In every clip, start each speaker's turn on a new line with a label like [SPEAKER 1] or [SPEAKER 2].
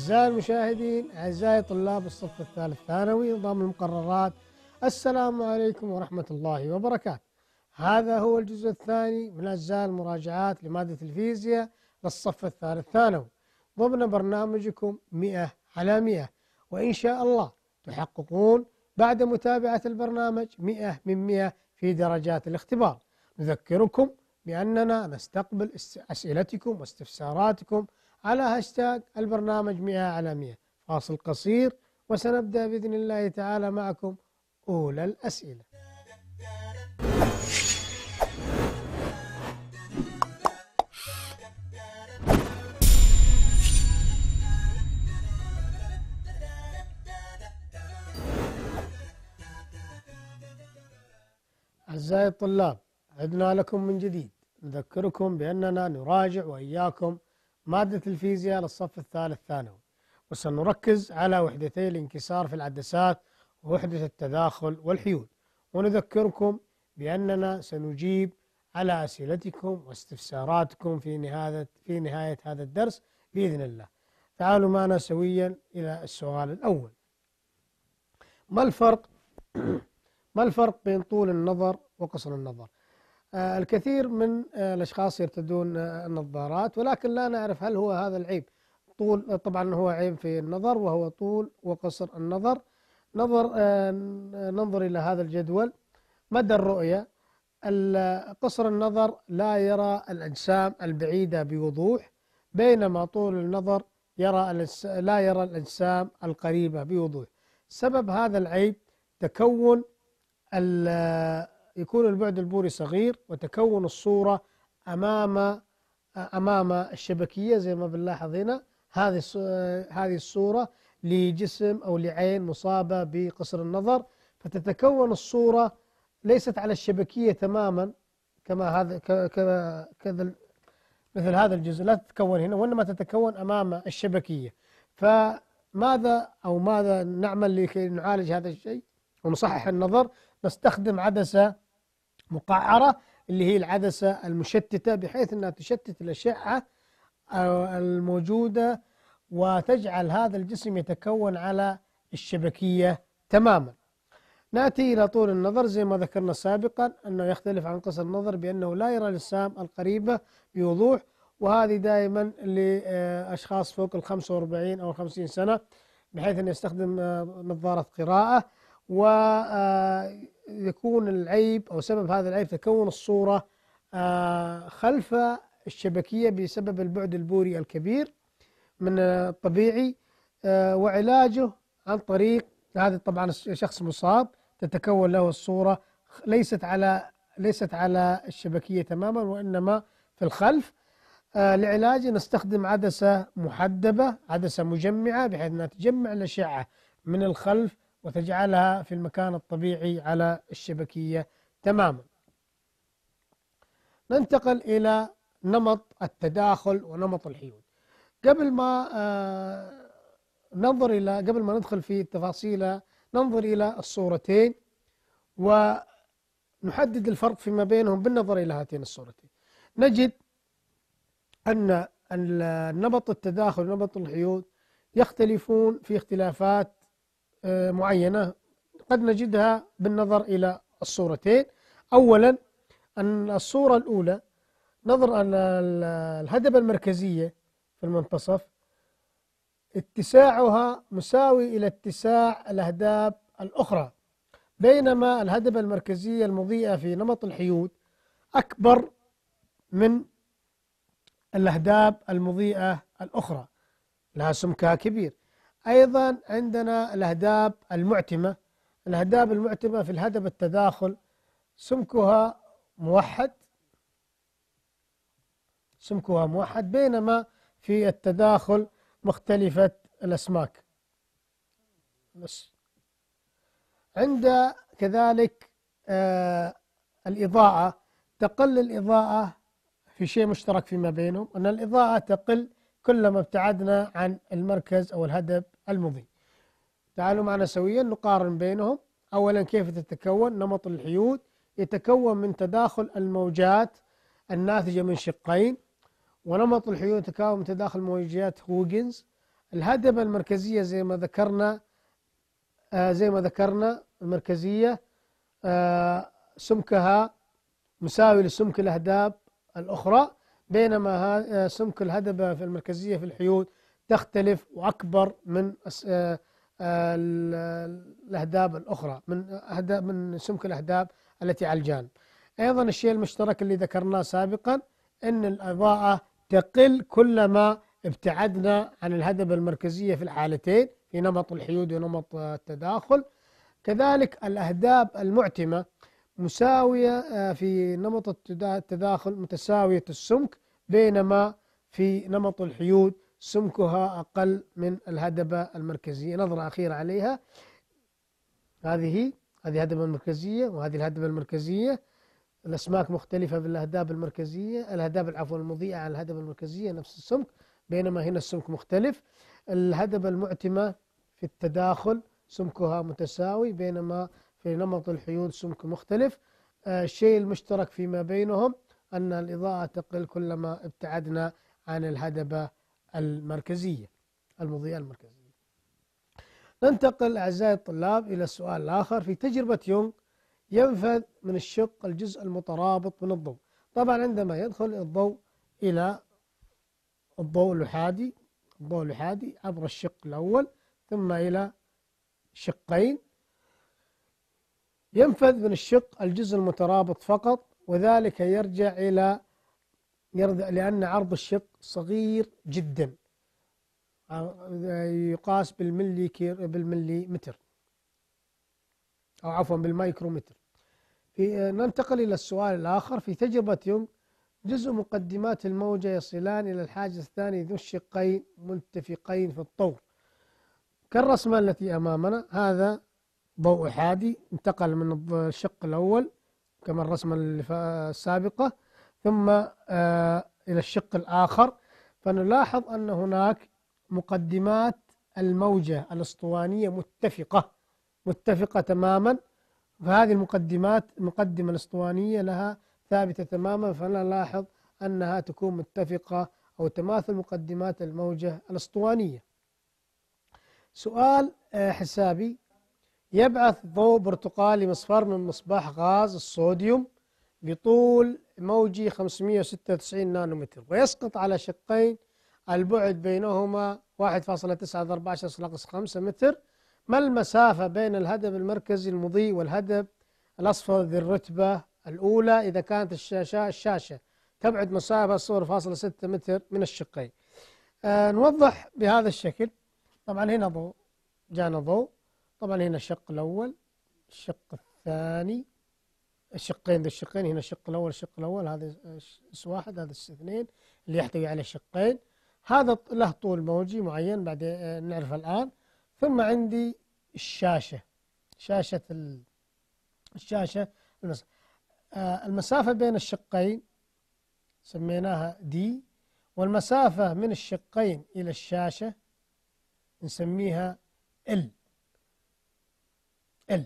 [SPEAKER 1] أعزائي المشاهدين أعزائي طلاب الصف الثالث ثانوي نظام المقررات السلام عليكم ورحمة الله وبركاته. هذا هو الجزء الثاني من أجزاء المراجعات لمادة الفيزياء للصف الثالث ثانوي. ضمن برنامجكم مئة على مئة وإن شاء الله تحققون بعد متابعة البرنامج مئة من مئة في درجات الاختبار. نذكركم بأننا نستقبل أسئلتكم واستفساراتكم على هاشتاج البرنامج 100 على 100 فاصل قصير وسنبدأ بإذن الله تعالى معكم أولى الأسئلة. أعزائي الطلاب عدنا لكم من جديد. نذكركم بأننا نراجع وإياكم مادة الفيزياء للصف الثالث ثانوي وسنركز على وحدتي الانكسار في العدسات ووحدة التداخل والحيول ونذكركم بأننا سنجيب على أسئلتكم واستفساراتكم في نهاية في نهاية هذا الدرس بإذن الله. تعالوا معنا سويا إلى السؤال الأول. ما الفرق ما الفرق بين طول النظر وقصر النظر؟ آه، الكثير من آه، الأشخاص يرتدون آه، النظارات ولكن لا نعرف هل هو هذا العيب. طول طبعا هو عيب في النظر وهو طول وقصر النظر. نظر ننظر إلى هذا الجدول. مدى الرؤية؟ قصر النظر لا يرى الأجسام البعيدة بوضوح بينما طول النظر يرى لا يرى الأجسام القريبة بوضوح. سبب هذا العيب تكون يكون البعد البوري صغير وتكون الصورة أمام أمام الشبكية زي ما بنلاحظ هنا. هذه هذه الصورة لجسم أو لعين مصابة بقصر النظر. فتتكون الصورة ليست على الشبكية تماما كما هذا كذا كذا مثل هذا الجزء. لا تتكون هنا وإنما تتكون أمام الشبكية. فماذا أو ماذا نعمل لكي نعالج هذا الشيء؟ ونصحح النظر. نستخدم عدسة مقعرة اللي هي العدسة المشتتة بحيث أنها تشتت الأشعة الموجودة وتجعل هذا الجسم يتكون على الشبكية تماما. نأتي إلى طول النظر زي ما ذكرنا سابقا أنه يختلف عن قصر النظر بأنه لا يرى الأجسام القريبة بوضوح وهذه دائما لأشخاص فوق ال 45 أو 50 سنة بحيث أن يستخدم نظارة قراءة. ويكون العيب أو سبب هذا العيب تكون الصورة آه، خلف الشبكية بسبب البعد البوري الكبير من الطبيعي آه، وعلاجه عن طريق هذا طبعا الشخص مصاب تتكون له الصورة ليست على ليست على الشبكية تماما وإنما في الخلف. آه، لعلاجه نستخدم عدسة محدبة عدسة مجمعة بحيث أنها تجمع الأشعة من الخلف وتجعلها في المكان الطبيعي على الشبكية تماما. ننتقل إلى نمط التداخل ونمط الحيول قبل ما آه، ننظر إلى قبل ما ندخل في التفاصيل ننظر إلى الصورتين ونحدد الفرق فيما بينهم بالنظر إلى هاتين الصورتين. نجد أن نمط التداخل ونمط الحيول يختلفون في اختلافات معينة. قد نجدها بالنظر إلى الصورتين. أولا أن الصورة الأولى نظر أن الهدبة المركزية في المنتصف اتساعها مساوي إلى اتساع الأهداب الأخرى. بينما الهدبة المركزية المضيئة في نمط الحيود أكبر من الأهداب المضيئة الأخرى. لها سمكها كبير. أيضا عندنا الأهداب المعتمة. الأهداب المعتمة في الهدب التداخل. سمكها موحد. سمكها موحد بينما في التداخل مختلفة الأسماك. بس. عند كذلك آه الإضاءة. تقل الإضاءة في شيء مشترك فيما بينهم. أن الإضاءة تقل كلما ابتعدنا عن المركز أو الهدف المضي. تعالوا معنا سويا نقارن بينهم. أولا كيف تتكون؟ نمط الحيود. يتكون من تداخل الموجات الناتجة من شقين. ونمط الحيود يتكون من تداخل موجات هوجنز. الهدبة المركزية زي ما ذكرنا آه زي ما ذكرنا المركزية آه سمكها مساوي لسمك الأهداب الأخرى. بينما آه، سمك الهدبة في المركزية في الحيود تختلف وأكبر من آه، آه، ال- الأهداب الأخرى من أهداب من سمك الأهداب التي على الجانب. أيضا الشيء المشترك اللي ذكرناه سابقا أن الإضاءة تقل كلما ابتعدنا عن الهدبة المركزية في الحالتين في نمط الحيود ونمط التداخل. كذلك الأهداب المعتمة مساوية آه، في نمط التدا- التداخل متساوية السمك بينما في نمط الحيود سمكها أقل من الهدبة المركزية. نظرة أخيرة عليها. هذه هذه الهدبة المركزية وهذه الهدبة المركزية. الأسماك مختلفة في الأهداب المركزية. الأهداب العفو المضيئة على الهدبة المركزية نفس السمك بينما هنا السمك مختلف. الهدبة المعتمة في التداخل سمكها متساوي بينما في نمط الحيود سمك مختلف. آه، الشيء المشترك فيما بينهم أن الإضاءة تقل كلما ابتعدنا عن الهدبة المركزية المضيئة المركزية. ننتقل أعزائي الطلاب إلى السؤال الآخر. في تجربة يونغ ينفذ من الشق الجزء المترابط من الضوء. طبعا عندما يدخل الضوء إلى الضوء الأحادي الضوء الأحادي عبر الشق الأول ثم إلى شقين ينفذ من الشق الجزء المترابط فقط وذلك يرجع إلى لأن عرض الشق صغير جدا. يقاس بالملي كير بالملي متر أو عفوا بالمايكرومتر في ننتقل إلى السؤال الآخر. في تجربة يونغ جزء مقدمات الموجة يصلان إلى الحاجز الثاني ذو الشقين متفقين في الطور. كالرسمة التي أمامنا هذا ضوء أحادي انتقل من الشق الأول كما فا- السابقة ثم آه، إلى الشق الآخر. فنلاحظ أن هناك مقدمات الموجة الأسطوانية متفقة متفقة تماما. فهذه المقدمات المقدمة الأسطوانية لها ثابتة تماما. فنلاحظ أنها تكون متفقة أو تماثل مقدمات الموجة الأسطوانية. سؤال آه، حسابي. يبعث ضوء برتقالي مصفر من مصباح غاز الصوديوم بطول موجي 596 نانومتر ويسقط على شقين البعد بينهما 1.9 ضرب 10 ناقص 5 متر ما المسافة بين الهدف المركزي المضيء والهدف الأصفر ذي الرتبة الأولى؟ إذا كانت الشاشة الشاشة تبعد مسافة 0.6 متر من الشقين. آه نوضح بهذا الشكل. طبعا هنا ضوء جانا ضوء. طبعا هنا الشق الأول الشق الثاني الشقين ذي الشقين هنا الشق الأول الشق الأول هذا S واحد هذا S اثنين اللي يحتوي على شقين هذا له طول موجي معين بعدين آه، نعرفه الآن. ثم عندي الشاشة شاشة ال- الشاشة آه، المسافة بين الشقين سميناها دي والمسافة من الشقين إلى الشاشة نسميها ال ال.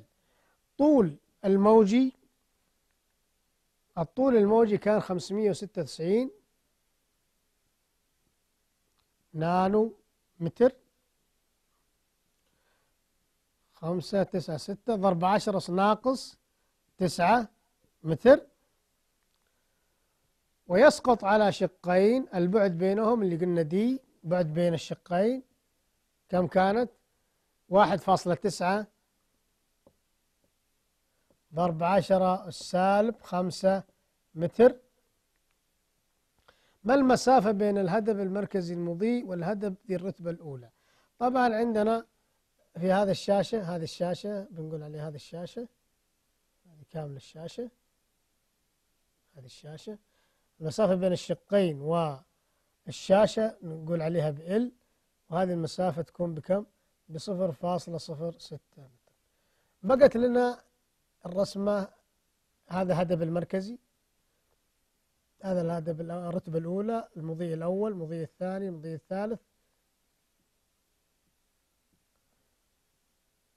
[SPEAKER 1] طول الموجي الطول الموجي كان 596 نانو متر. خمسة تسعة ستة ضرب عشرة ناقص تسعة متر. ويسقط على شقين البعد بينهم اللي قلنا دي بعد بين الشقين كم كانت؟ واحد فاصلة تسعة ضرب عشرة السالب خمسة متر. ما المسافة بين الهدف المركزي المضيء والهدف ذي الرتبة الأولى؟ طبعا عندنا في هذا الشاشة هذه الشاشة بنقول عليها هذه الشاشة هذه كامل الشاشة هذه الشاشة. المسافة بين الشقين والشاشة نقول عليها بإل وهذه المسافة تكون بكم؟ بصفر فاصلة صفر ستة بقت لنا الرسمة هذا هدف المركزي هذا الهدف الرتبة الأولى المضي الأول المضي الثاني المضي الثالث.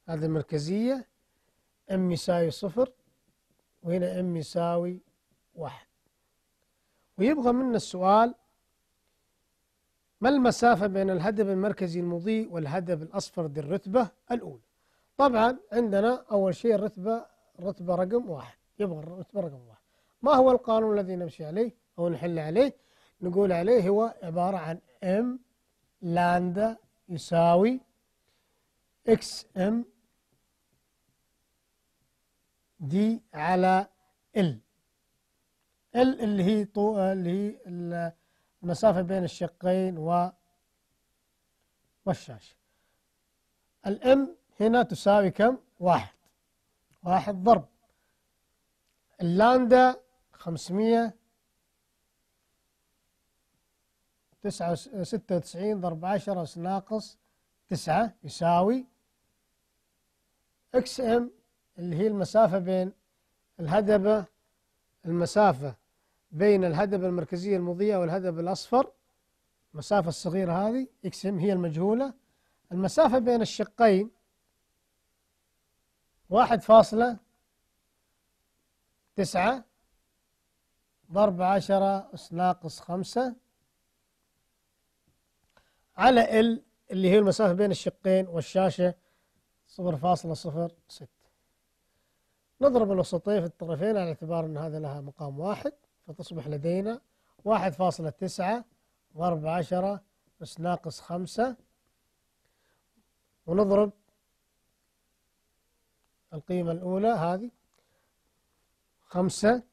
[SPEAKER 1] هذه المركزية m يساوي صفر وهنا m يساوي واحد. ويبغى منا السؤال ما المسافة بين الهدب المركزي المضيء والهدب الأصفر ذي الرتبة الأولى؟ طبعا عندنا أول شيء الرتبة رتبة رقم واحد. يبغى الرتبة رقم واحد. ما هو القانون الذي نمشي عليه أو نحل عليه؟ نقول عليه هو عبارة عن m لامدا يساوي x m d على ال ال اللي هي طو اللي هي المسافة بين الشقين و والشاشة. ال m هنا تساوي كم؟ واحد. واحد ضرب اللامدا خمسمية تسعة ستة وتسعين ضرب عشرة أس ناقص تسعة يساوي X M اللي هي المسافة بين الهدبة المسافة بين الهدبة المركزية المضيئة والهدب الأصفر. المسافة الصغيرة هذه X M هي المجهولة. المسافة بين الشقين واحد فاصلة تسعة ضرب عشرة أس ناقص خمسة على ال اللي هي المسافة بين الشقين والشاشة صفر فاصلة صفر ستة. نضرب الوسطين في الطرفين على اعتبار أن هذا لها مقام واحد فتصبح لدينا واحد فاصلة تسعة ضرب عشرة أس ناقص خمسة. ونضرب القيمة الأولى هذه خمسة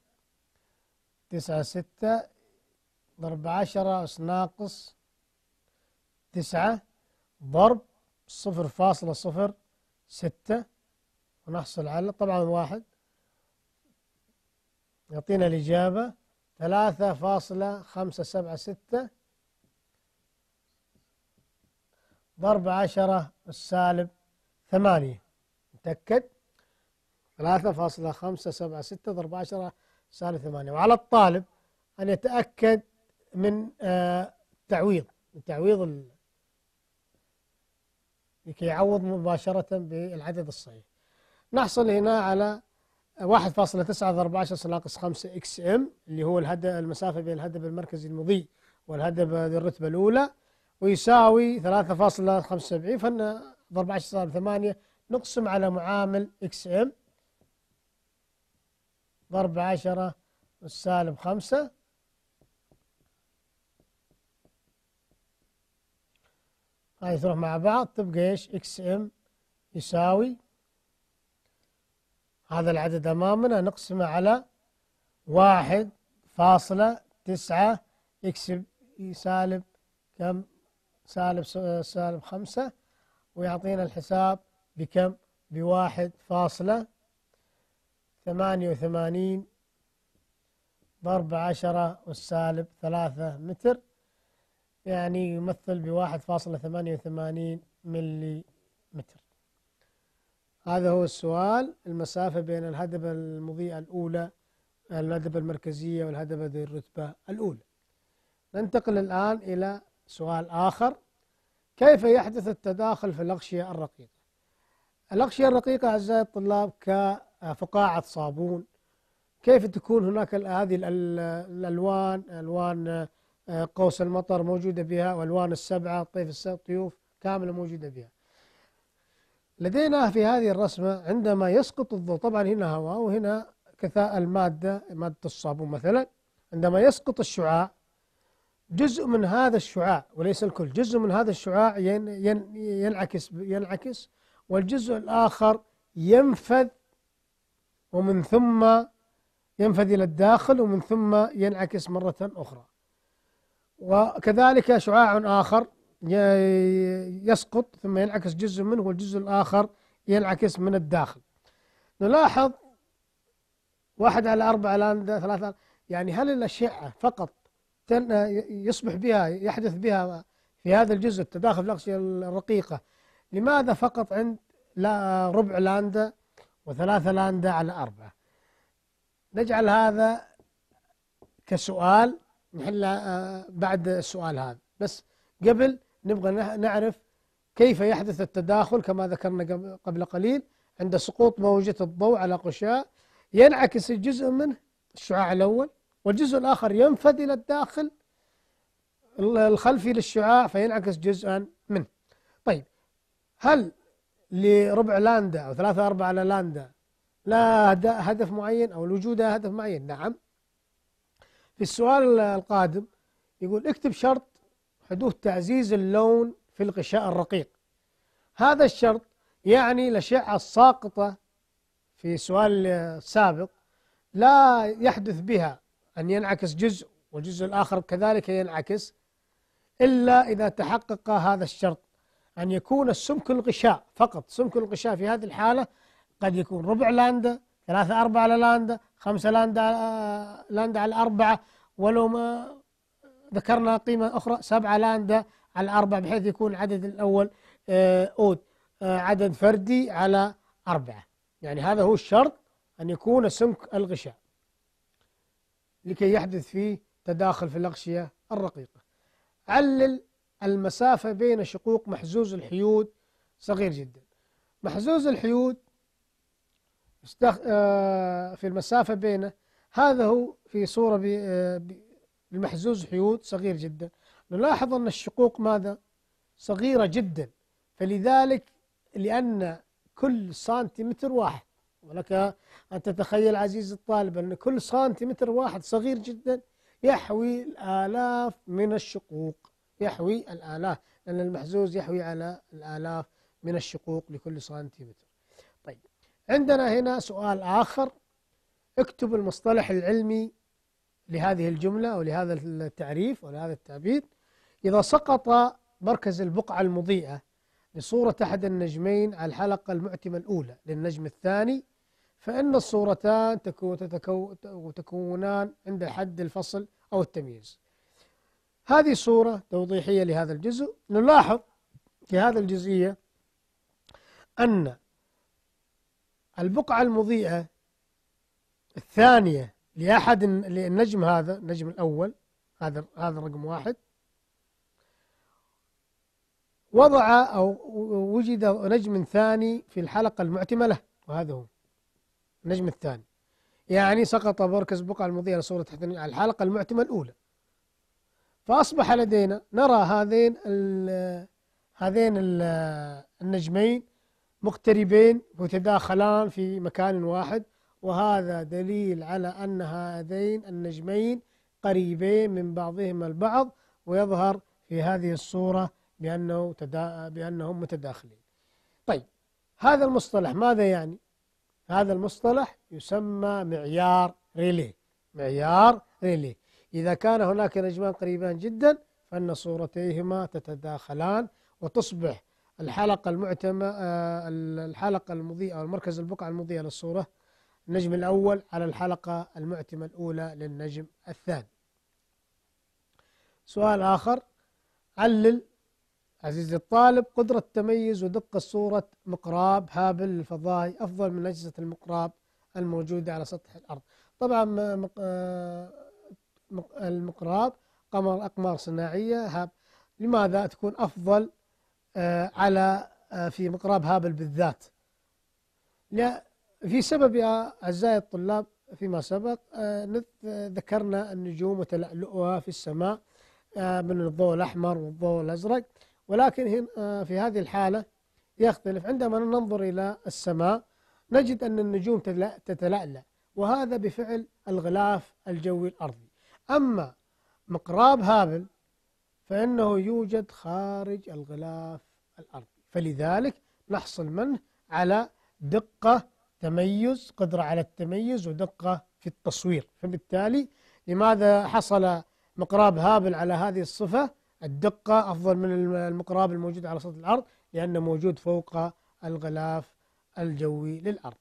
[SPEAKER 1] تسعة ستة ضرب عشرة أس ناقص تسعة ضرب صفر فاصلة صفر ستة ونحصل على طبعا واحد. يعطينا الإجابة ثلاثة فاصلة خمسة سبعة ستة ضرب عشرة السالب ثمانية. متأكد؟ ثلاثة فاصلة خمسة سبعة ستة ضرب عشرة سالب ثمانية. وعلى الطالب أن يتأكد من آه تعويض من تعويض لكي يعوض مباشرة بالعدد الصحيح. نحصل هنا على واحد فاصلة تسعة ضرب عشرة ناقص خمسة إكس إم اللي هو الهدف المسافة بين الهدف المركزي المضيء والهدف ذي الرتبة الأولى ويساوي ثلاثة فاصلة خمسة وسبعين فإن ضرب عشرة صار ثمانية نقسم على معامل إكس إم. ضرب عشرة السالب خمسة. هاي تروح مع بعض تبقى إيش؟ إكس إم يساوي. هذا العدد أمامنا نقسمه على واحد فاصلة تسعة. إكس سالب كم؟ سالب سالب خمسة. ويعطينا الحساب بكم؟ بواحد فاصلة ثمانية وثمانين ضرب عشرة والسالب ثلاثة متر يعني يمثل بواحد فاصلة ثمانية وثمانين ملي متر. هذا هو السؤال المسافة بين الهدبة المضيئة الأولى الهدبة المركزية والهدبة ذي الرتبة الأولى. ننتقل الآن إلى سؤال آخر. كيف يحدث التداخل في الأغشية الرقيقة؟ الأغشية الرقيقة أعزائي الطلاب كفقاعة صابون. كيف تكون هناك هذه الألوان؟ ألوان آه، قوس المطر موجودة بها وألوان السبعة طيف الطيوف كاملة موجودة بها. لدينا في هذه الرسمة عندما يسقط الضوء طبعا هنا هواء وهنا كثاء المادة مادة الصابون مثلا. عندما يسقط الشعاع جزء من هذا الشعاع وليس الكل جزء من هذا الشعاع ينعكس ينعكس والجزء الآخر ينفذ ومن ثم ينفذ إلى الداخل ومن ثم ينعكس مرة أخرى. وكذلك شعاع آخر يسقط ثم ينعكس جزء منه والجزء الآخر ينعكس من الداخل. نلاحظ واحد على أربعة الآن ثلاثة يعني هل الأشعة فقط يصبح بها يحدث بها في هذا الجزء التداخل في الأغشية الرقيقة لماذا فقط عند لا ربع لاندا وثلاثة لاندا على أربعة. نجعل هذا كسؤال نحل آه، بعد السؤال هذا. بس قبل نبغى نعرف كيف يحدث التداخل كما ذكرنا قبل قليل عند سقوط موجة الضوء على غشاء ينعكس الجزء منه الشعاع الأول والجزء الآخر ينفذ إلى الداخل الخلفي للشعاع فينعكس جزءا منه. طيب هل لربع لاندا أو ثلاثة أربعة لاندا لا هدف معين أو الوجود هدف معين. نعم. في السؤال القادم يقول اكتب شرط حدوث تعزيز اللون في الغشاء الرقيق. هذا الشرط يعني الأشعة الساقطة في السؤال السابق لا يحدث بها أن ينعكس جزء والجزء الآخر كذلك ينعكس إلا إذا تحقق هذا الشرط. أن يكون السمك الغشاء فقط. سمك الغشاء في هذه الحالة قد يكون ربع لاندا ثلاثة أربعة لاندا خمسة لاندا لاندا على أربعة ولو ما ذكرنا قيمة أخرى سبعة لاندا على أربعة بحيث يكون العدد الأول آه، أود آه، عدد فردي على أربعة. يعني هذا هو الشرط أن يكون سمك الغشاء لكي يحدث فيه تداخل في الأغشية الرقيقة. علل المسافة بين شقوق محزوز الحيود صغير جدا. محزوز الحيود آه، في المسافة بينه هذا هو في صورة بمحزوز حيود صغير جدا. نلاحظ أن الشقوق ماذا؟ صغيرة جدا. فلذلك لأن كل سنتيمتر واحد ولك أن تتخيل عزيز الطالب أن كل سنتيمتر واحد صغير جدا يحوي الآلاف من الشقوق. يحوي الآلاف لأن المحزوز يحوي على الآلاف من الشقوق لكل سنتيمتر. طيب عندنا هنا سؤال آخر. اكتب المصطلح العلمي لهذه الجملة أو لهذا التعريف أو لهذا التعبير. إذا سقط مركز البقعة المضيئة لصورة أحد النجمين على الحلقة المعتمة الأولى للنجم الثاني فإن الصورتان تكونان عند حد الفصل أو التمييز. هذه صورة توضيحية لهذا الجزء. نلاحظ في هذا الجزئية أن البقعة المضيئة الثانية لأحد النجم هذا النجم الأول هذا هذا رقم واحد وضع أو وجد نجم ثاني في الحلقة المعتمة له وهذا هو النجم الثاني. يعني سقط مركز بقعة المضيئة تحت الحلقة المعتمة الأولى. فأصبح لدينا نرى هذين ال هذين ال النجمين مقتربين ويتداخلان في مكان واحد وهذا دليل على أن هذين النجمين قريبين من بعضهما البعض ويظهر في هذه الصورة بأنه تدا... بأنهم متداخلين. طيب هذا المصطلح ماذا يعني؟ هذا المصطلح يسمى معيار ريلي. معيار ريلي. إذا كان هناك نجمان قريبان جدا فإن صورتيهما تتداخلان وتصبح الحلقة المعتمة آه، الحلقة المضيئة أو المركز البقعة المضيئة للصورة. النجم الأول على الحلقة المعتمة الأولى للنجم الثاني. سؤال آخر. علل عزيزي الطالب قدرة تميز ودقة صورة مقراب هابل الفضائي أفضل من أجهزة المقراب الموجودة على سطح الأرض. طبعا آه، المقراب قمر أقمار صناعية هاب. لماذا تكون أفضل آه، على آه، في مقراب هابل بالذات؟ لا في سبب يا أعزائي الطلاب فيما سبق ذكرنا النجوم وتلألؤها في السماء من الضوء الأحمر والضوء الأزرق. ولكن آه، في هذه الحالة يختلف. عندما ننظر إلى السماء نجد أن النجوم تتلألأ وهذا بفعل الغلاف الجوي الأرضي. أما مقراب هابل فإنه يوجد خارج الغلاف الأرضي. فلذلك نحصل منه على دقة تميز قدرة على التميز ودقة في التصوير. فبالتالي لماذا حصل مقراب هابل على هذه الصفة؟ الدقة أفضل من المقراب الموجود على سطح الأرض لأنه موجود فوق الغلاف الجوي للأرض.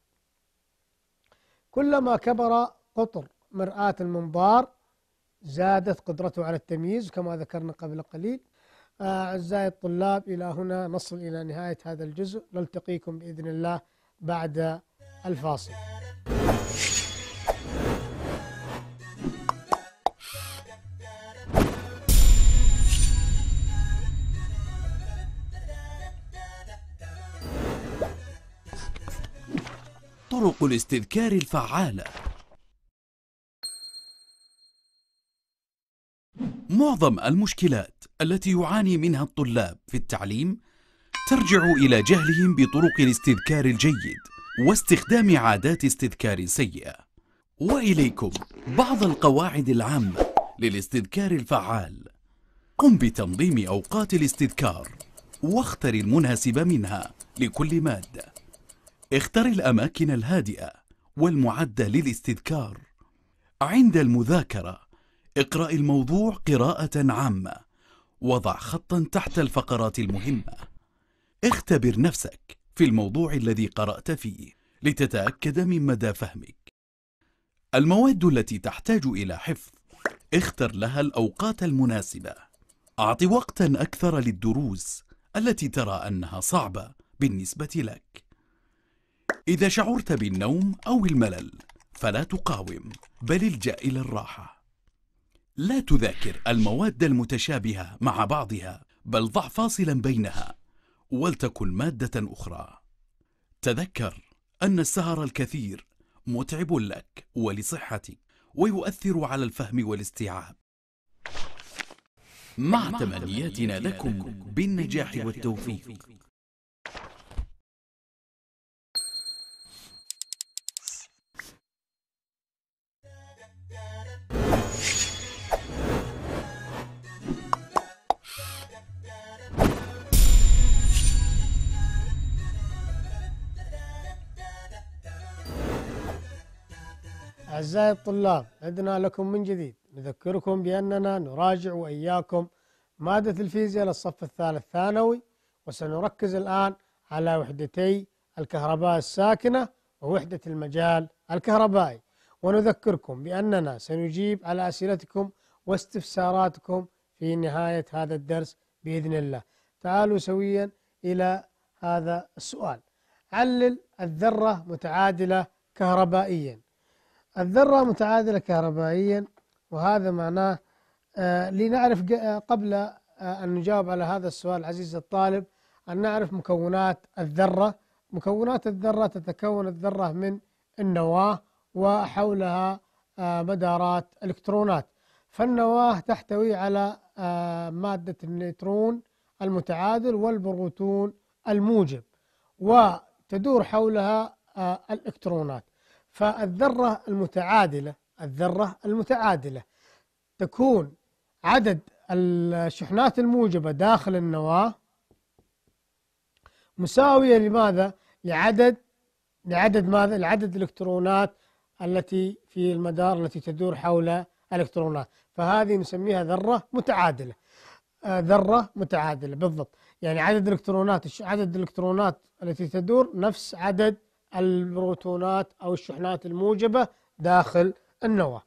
[SPEAKER 1] كلما كبر قطر مرآة المنظار زادت قدرته على التمييز كما ذكرنا قبل قليل. أعزائي الطلاب إلى هنا نصل إلى نهاية هذا الجزء. نلتقيكم بإذن الله بعد الفاصل.
[SPEAKER 2] طرق الاستذكار الفعالة. معظم المشكلات التي يعاني منها الطلاب في التعليم ترجع إلى جهلهم بطرق الاستذكار الجيد واستخدام عادات استذكار سيئة. وإليكم بعض القواعد العامة للاستذكار الفعال. قم بتنظيم أوقات الاستذكار واختر المناسب منها لكل مادة. اختر الأماكن الهادئة والمعدة للاستذكار. عند المذاكرة اقرأ الموضوع قراءة عامة. وضع خطا تحت الفقرات المهمة. اختبر نفسك في الموضوع الذي قرأت فيه لتتأكد من مدى فهمك. المواد التي تحتاج إلى حفظ اختر لها الأوقات المناسبة. أعط وقتا أكثر للدروس التي ترى أنها صعبة بالنسبة لك. إذا شعرت بالنوم أو الملل فلا تقاوم بل الجأ إلى الراحة. لا تذاكر المواد المتشابهة مع بعضها بل ضع فاصلا بينها ولتكن مادة أخرى. تذكر أن السهر الكثير متعب لك ولصحتك ويؤثر على الفهم والاستيعاب. مع تمنياتنا لكم بالنجاح والتوفيق.
[SPEAKER 1] أعزائي الطلاب عدنا لكم من جديد. نذكركم بأننا نراجع وإياكم مادة الفيزياء للصف الثالث ثانوي وسنركز الآن على وحدتي الكهرباء الساكنة ووحدة المجال الكهربائي. ونذكركم بأننا سنجيب على أسئلتكم واستفساراتكم في نهاية هذا الدرس بإذن الله. تعالوا سويا إلى هذا السؤال. علل الذرة متعادلة كهربائيا. الذرة متعادلة كهربائيا وهذا معناه آه لنعرف آه قبل آه أن نجاوب على هذا السؤال عزيزي الطالب أن نعرف مكونات الذرة. مكونات الذرة تتكون الذرة من النواة وحولها مدارات إلكترونات. فالنواة تحتوي على مادة النيوترون المتعادل والبروتون الموجب وتدور حولها الإلكترونات. فالذرة المتعادلة الذرة المتعادلة تكون عدد الشحنات الموجبة داخل النواة مساوية لماذا؟ لعدد لعدد ماذا؟ لعدد الإلكترونات التي في المدار التي تدور حول الإلكترونات فهذه نسميها ذرة متعادلة آه ذرة متعادلة بالضبط يعني عدد الإلكترونات عدد الإلكترونات التي تدور نفس عدد البروتونات أو الشحنات الموجبة داخل النواة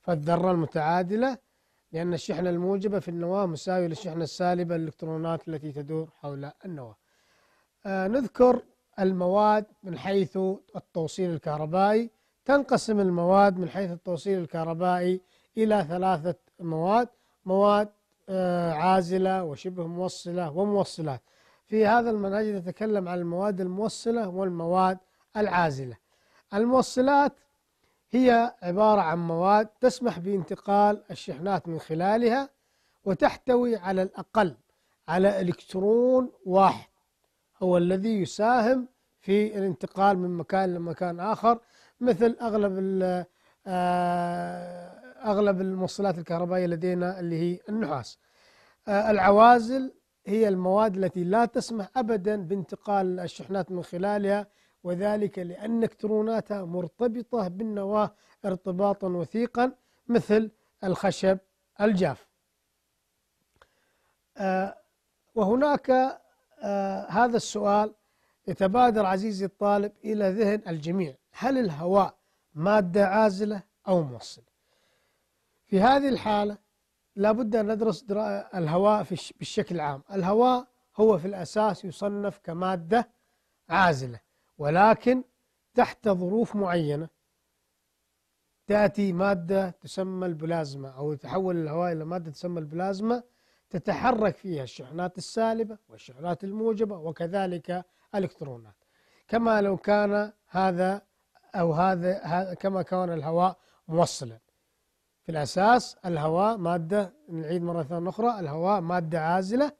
[SPEAKER 1] فالذرة المتعادلة لأن الشحنة الموجبة في النواة مساوية للشحنة السالبة للإلكترونات التي تدور حول النواة آه نذكر المواد من حيث التوصيل الكهربائي. تنقسم المواد من حيث التوصيل الكهربائي إلى ثلاثة مواد. مواد آه عازلة وشبه موصلة وموصلات. في هذا المنهج نتكلم عن المواد الموصلة والمواد العازلة. الموصلات هي عبارة عن مواد تسمح بانتقال الشحنات من خلالها وتحتوي على الأقل على إلكترون واحد هو الذي يساهم في الانتقال من مكان لمكان آخر مثل أغلب آه، أغلب الموصلات الكهربائية لدينا اللي هي النحاس. آه، العوازل هي المواد التي لا تسمح أبدا بانتقال الشحنات من خلالها وذلك لأن إلكتروناتها مرتبطة بالنواة ارتباطا وثيقا مثل الخشب الجاف. آه، وهناك آه، هذا السؤال يتبادر عزيزي الطالب إلى ذهن الجميع. هل الهواء مادة عازلة أو موصلة في هذه الحالة لابد أن ندرس الهواء بالشكل العام. الهواء هو في الأساس يصنف كمادة عازلة. ولكن تحت ظروف معينة تأتي مادة تسمى البلازما أو يتحول الهواء إلى مادة تسمى البلازما تتحرك فيها الشحنات السالبة والشحنات الموجبة وكذلك الإلكترونات. كما لو كان هذا أو هذا كما كان الهواء موصلا. في الأساس الهواء مادة نعيد مرة ثانية أخرى الهواء مادة عازلة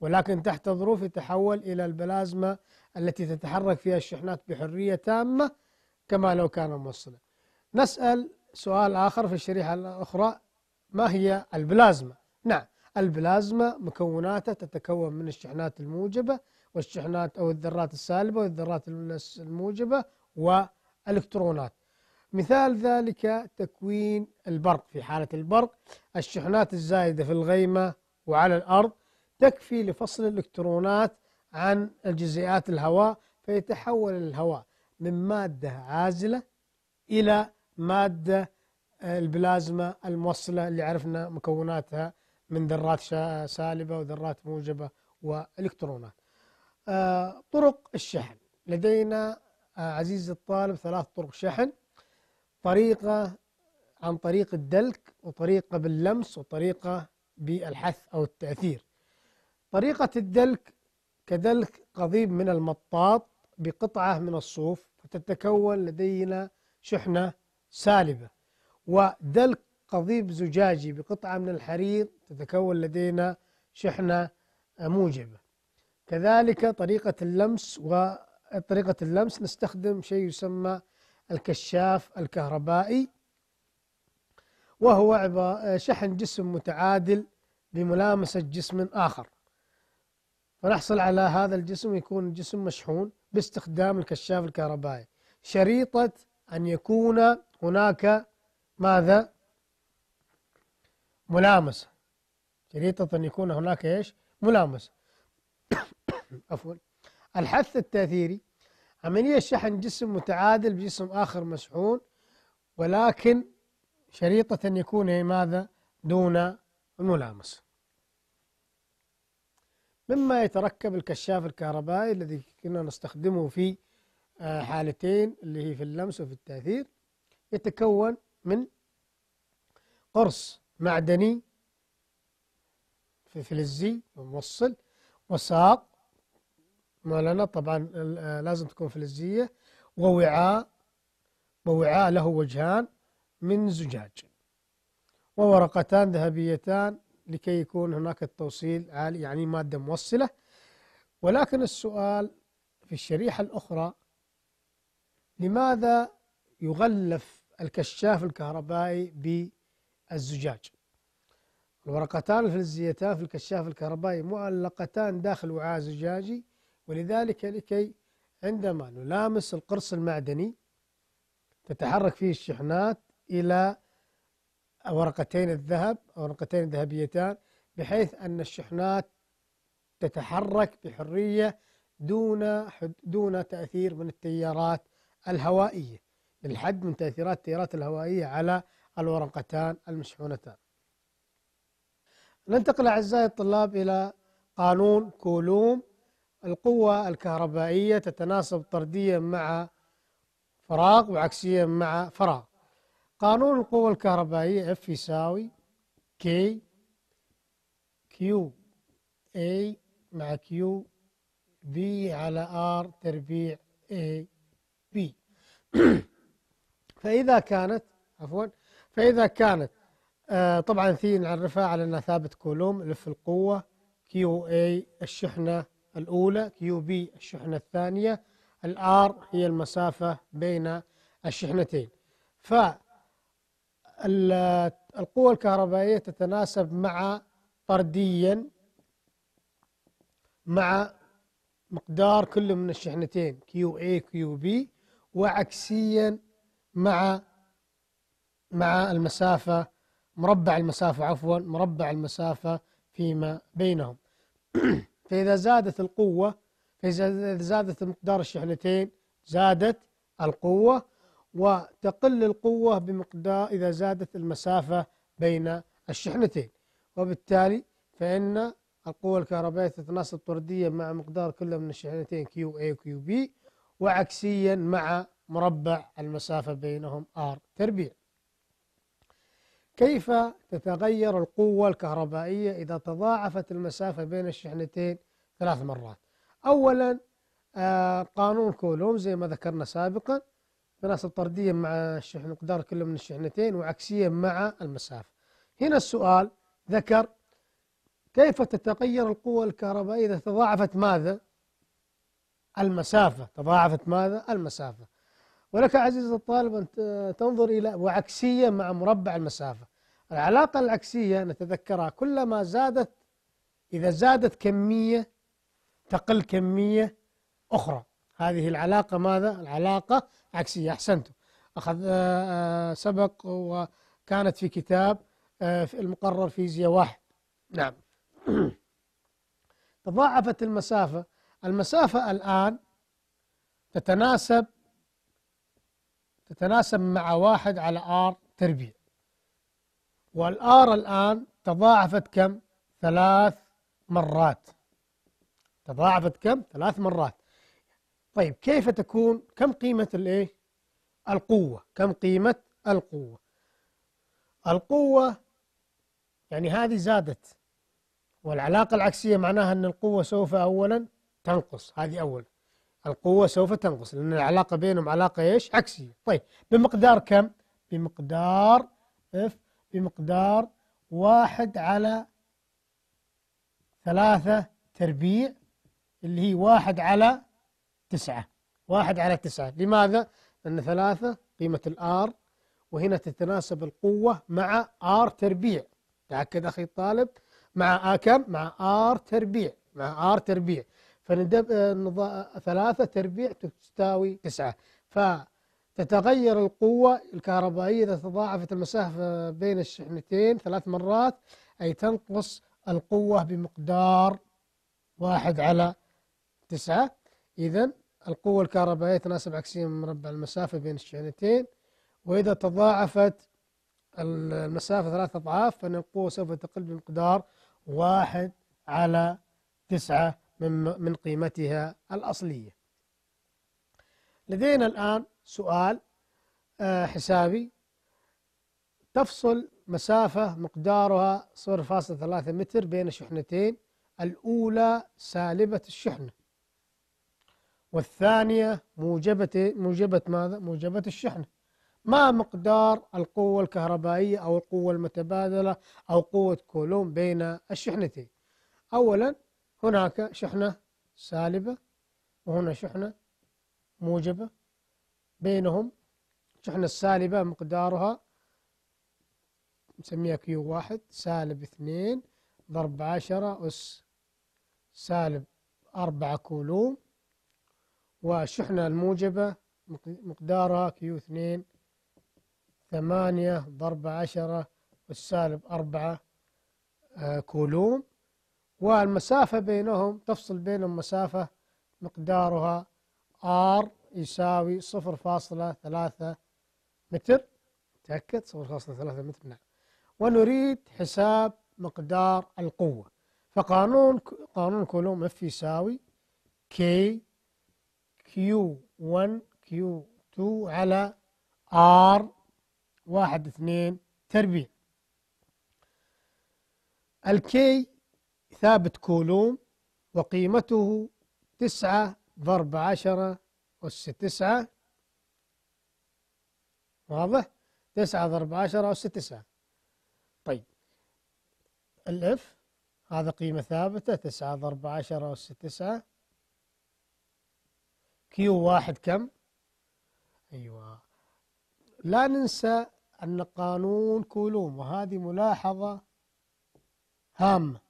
[SPEAKER 1] ولكن تحت ظروف يتحول إلى البلازما التي تتحرك فيها الشحنات بحرية تامة كما لو كان موصلا. نسأل سؤال آخر في الشريحة الأخرى ما هي البلازما؟ نعم البلازما مكوناتها تتكون من الشحنات الموجبة والشحنات أو الذرات السالبة والذرات الموجبة والإلكترونات. مثال ذلك تكوين البرق. في حالة البرق الشحنات الزايدة في الغيمة وعلى الأرض تكفي لفصل الإلكترونات عن الجزيئات الهواء فيتحول الهواء من مادة عازلة إلى مادة البلازما الموصلة اللي عرفنا مكوناتها من ذرات سالبة وذرات موجبة وإلكترونات. آه، طرق الشحن. لدينا آه، عزيزي الطالب ثلاث طرق شحن. طريقة عن طريق الدلك وطريقة باللمس وطريقة بالحث أو التأثير. طريقة الدلك كدلك قضيب من المطاط بقطعة من الصوف فتتكون لدينا شحنة سالبة. ودلك قضيب زجاجي بقطعة من الحرير تتكون لدينا شحنة موجبة. كذلك طريقة اللمس وطريقة اللمس نستخدم شيء يسمى الكشاف الكهربائي وهو شحن جسم متعادل بملامسة جسم آخر. فنحصل على هذا الجسم يكون الجسم مشحون باستخدام الكشاف الكهربائي. شريطة أن يكون هناك ماذا؟ ملامسة شريطة أن يكون هناك إيش؟ ملامسة عفوا. الحث التأثيري. عملية شحن جسم متعادل بجسم آخر مشحون ولكن شريطة أن يكون ماذا؟ دون الملامسة مما يتركب الكشاف الكهربائي الذي كنا نستخدمه في آه، حالتين اللي هي في اللمس وفي التأثير يتكون من قرص معدني في فلزي موصل وساق معلنة طبعا آه، لازم تكون فلزية ووعاء ووعاء له وجهان من زجاج وورقتان ذهبيتان لكي يكون هناك التوصيل عالي يعني مادة موصلة. ولكن السؤال في الشريحة الأخرى لماذا يغلف الكشاف الكهربائي بالزجاج؟ الورقتان الفلزيتان في الكشاف الكهربائي معلقتان داخل وعاء زجاجي ولذلك لكي عندما نلامس القرص المعدني تتحرك فيه الشحنات إلى ورقتين الذهب أو ورقتين الذهبيتان بحيث أن الشحنات تتحرك بحرية دون دون تأثير من التيارات الهوائية. للحد من تأثيرات التيارات الهوائية على الورقتان المشحونتان. ننتقل أعزائي الطلاب إلى قانون كولوم. القوة الكهربائية تتناسب طرديا مع فراغ وعكسيا مع فراغ. قانون القوة الكهربائية F يساوي K Q A مع Q B على R تربيع A B. فإذا كانت عفوا فإذا كانت آه طبعا K نعرفها على أنها ثابت كولوم ال F القوة Q A الشحنة الأولى Q B الشحنة الثانية ال R هي المسافة بين الشحنتين. فالقوة الكهربائية تتناسب مع طرديا مع مقدار كل من الشحنتين Q A Q B وعكسيا مع مع المسافة مربع المسافة عفوا مربع المسافة فيما بينهم. فإذا زادت القوة فإذا زادت مقدار الشحنتين زادت القوة. وتقل القوة بمقدار إذا زادت المسافة بين الشحنتين. وبالتالي فإن القوة الكهربائية تتناسب طرديا مع مقدار كل من الشحنتين QA و QB وعكسيا مع مربع المسافة بينهم R تربيع. كيف تتغير القوة الكهربائية إذا تضاعفت المسافة بين الشحنتين ثلاث مرات؟ أولا آه، قانون كولوم زي ما ذكرنا سابقا تناسب طرديا مع الشحن مقدار كل من الشحنتين وعكسيا مع المسافة. هنا السؤال ذكر كيف تتغير القوة الكهربائية إذا تضاعفت ماذا؟ المسافة. تضاعفت ماذا؟ المسافة. ولك عزيزي الطالب أن تنظر إلى وعكسية مع مربع المسافة. العلاقة العكسية نتذكرها كلما زادت إذا زادت كمية تقل كمية أخرى. هذه العلاقة ماذا؟ العلاقة عكسية. أحسنتم. أخذ آه، آه، سبق وكانت في كتاب آه، في المقرر فيزياء واحد. نعم. تضاعفت المسافة. المسافة الآن تتناسب تتناسب مع واحد على آر تربيع والآر الآن تضاعفت كم؟ ثلاث مرات. تضاعفت كم؟ ثلاث مرات. طيب كيف تكون؟ كم قيمة الإيه؟ القوة. كم قيمة القوة؟ القوة يعني هذه زادت والعلاقة العكسية معناها أن القوة سوف أولا تنقص. هذه أولا القوة سوف تنقص لأن العلاقة بينهم علاقة إيش؟ عكسية. طيب بمقدار كم؟ بمقدار إف بمقدار واحد على ثلاثة تربيع اللي هي واحد على تسعة. واحد على تسعة. لماذا؟ لأن ثلاثة قيمة ال R وهنا تتناسب القوة مع R تربيع. تأكد أخي الطالب. مع آ كم؟ مع R تربيع. مع R تربيع. فندب ثلاثة تربيع تساوي تسعة. فتتغير القوة الكهربائية إذا تضاعفت المسافة بين الشحنتين ثلاث مرات أي تنقص القوة بمقدار واحد على تسعة. إذا القوة الكهربائية تناسب عكسيا من مربع المسافة بين الشحنتين وإذا تضاعفت المسافة ثلاثة أضعاف فإن القوة سوف تقل بمقدار واحد على تسعة من من قيمتها الأصلية. لدينا الآن سؤال آه، حسابي تفصل مسافة مقدارها 0.3 متر بين شحنتين الأولى سالبة الشحنة والثانية موجبة موجبة ماذا؟ موجبة الشحنة ما مقدار القوة الكهربائية أو القوة المتبادلة أو قوة كولوم بين الشحنتين؟ أولا هناك شحنة سالبة وهنا شحنة موجبة. بينهم الشحنة السالبة مقدارها نسميها Q واحد سالب اثنين ضرب عشرة أس سالب أربعة كولوم. والشحنة الموجبة مقدارها Q اثنين ثمانية ضرب عشرة أس السالب أربعة آه، كولوم. والمسافة بينهم تفصل بينهم مسافة مقدارها R يساوي صفر فاصلة ثلاثة متر. تأكد صفر فاصلة ثلاثة متر نعم. ونريد حساب مقدار القوة. فقانون قانون كولوم F يساوي K Q1 Q2 على R. واحد اثنين تربيع. ال K ثابت كولوم وقيمته تسعة ضرب عشرة أس تسعة. واضح؟ تسعة ضرب عشرة أس تسعة. طيب. الإف هذا قيمة ثابتة تسعة ضرب عشرة أس تسعة. كيو واحد كم؟ أيوة. لا ننسى أن قانون كولوم وهذه ملاحظة هامة.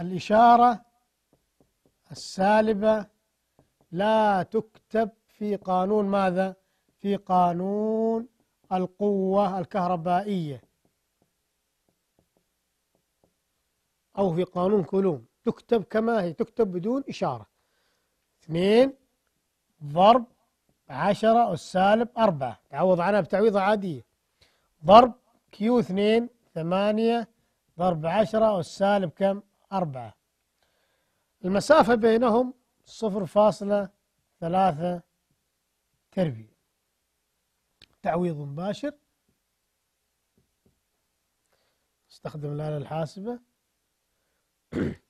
[SPEAKER 1] الإشارة السالبة لا تكتب في قانون ماذا؟ في قانون القوة الكهربائية أو في قانون كولوم. تكتب كما هي تكتب بدون إشارة. اثنين ضرب عشرة السالب أربعة. تعوض عنها بتعويضة عادية. ضرب كيو اثنين ثمانية ضرب عشرة السالب كم؟ أربعة. المسافة بينهم صفر فاصلة ثلاثة تربيع. تعويض مباشر. استخدم الآلة الحاسبة.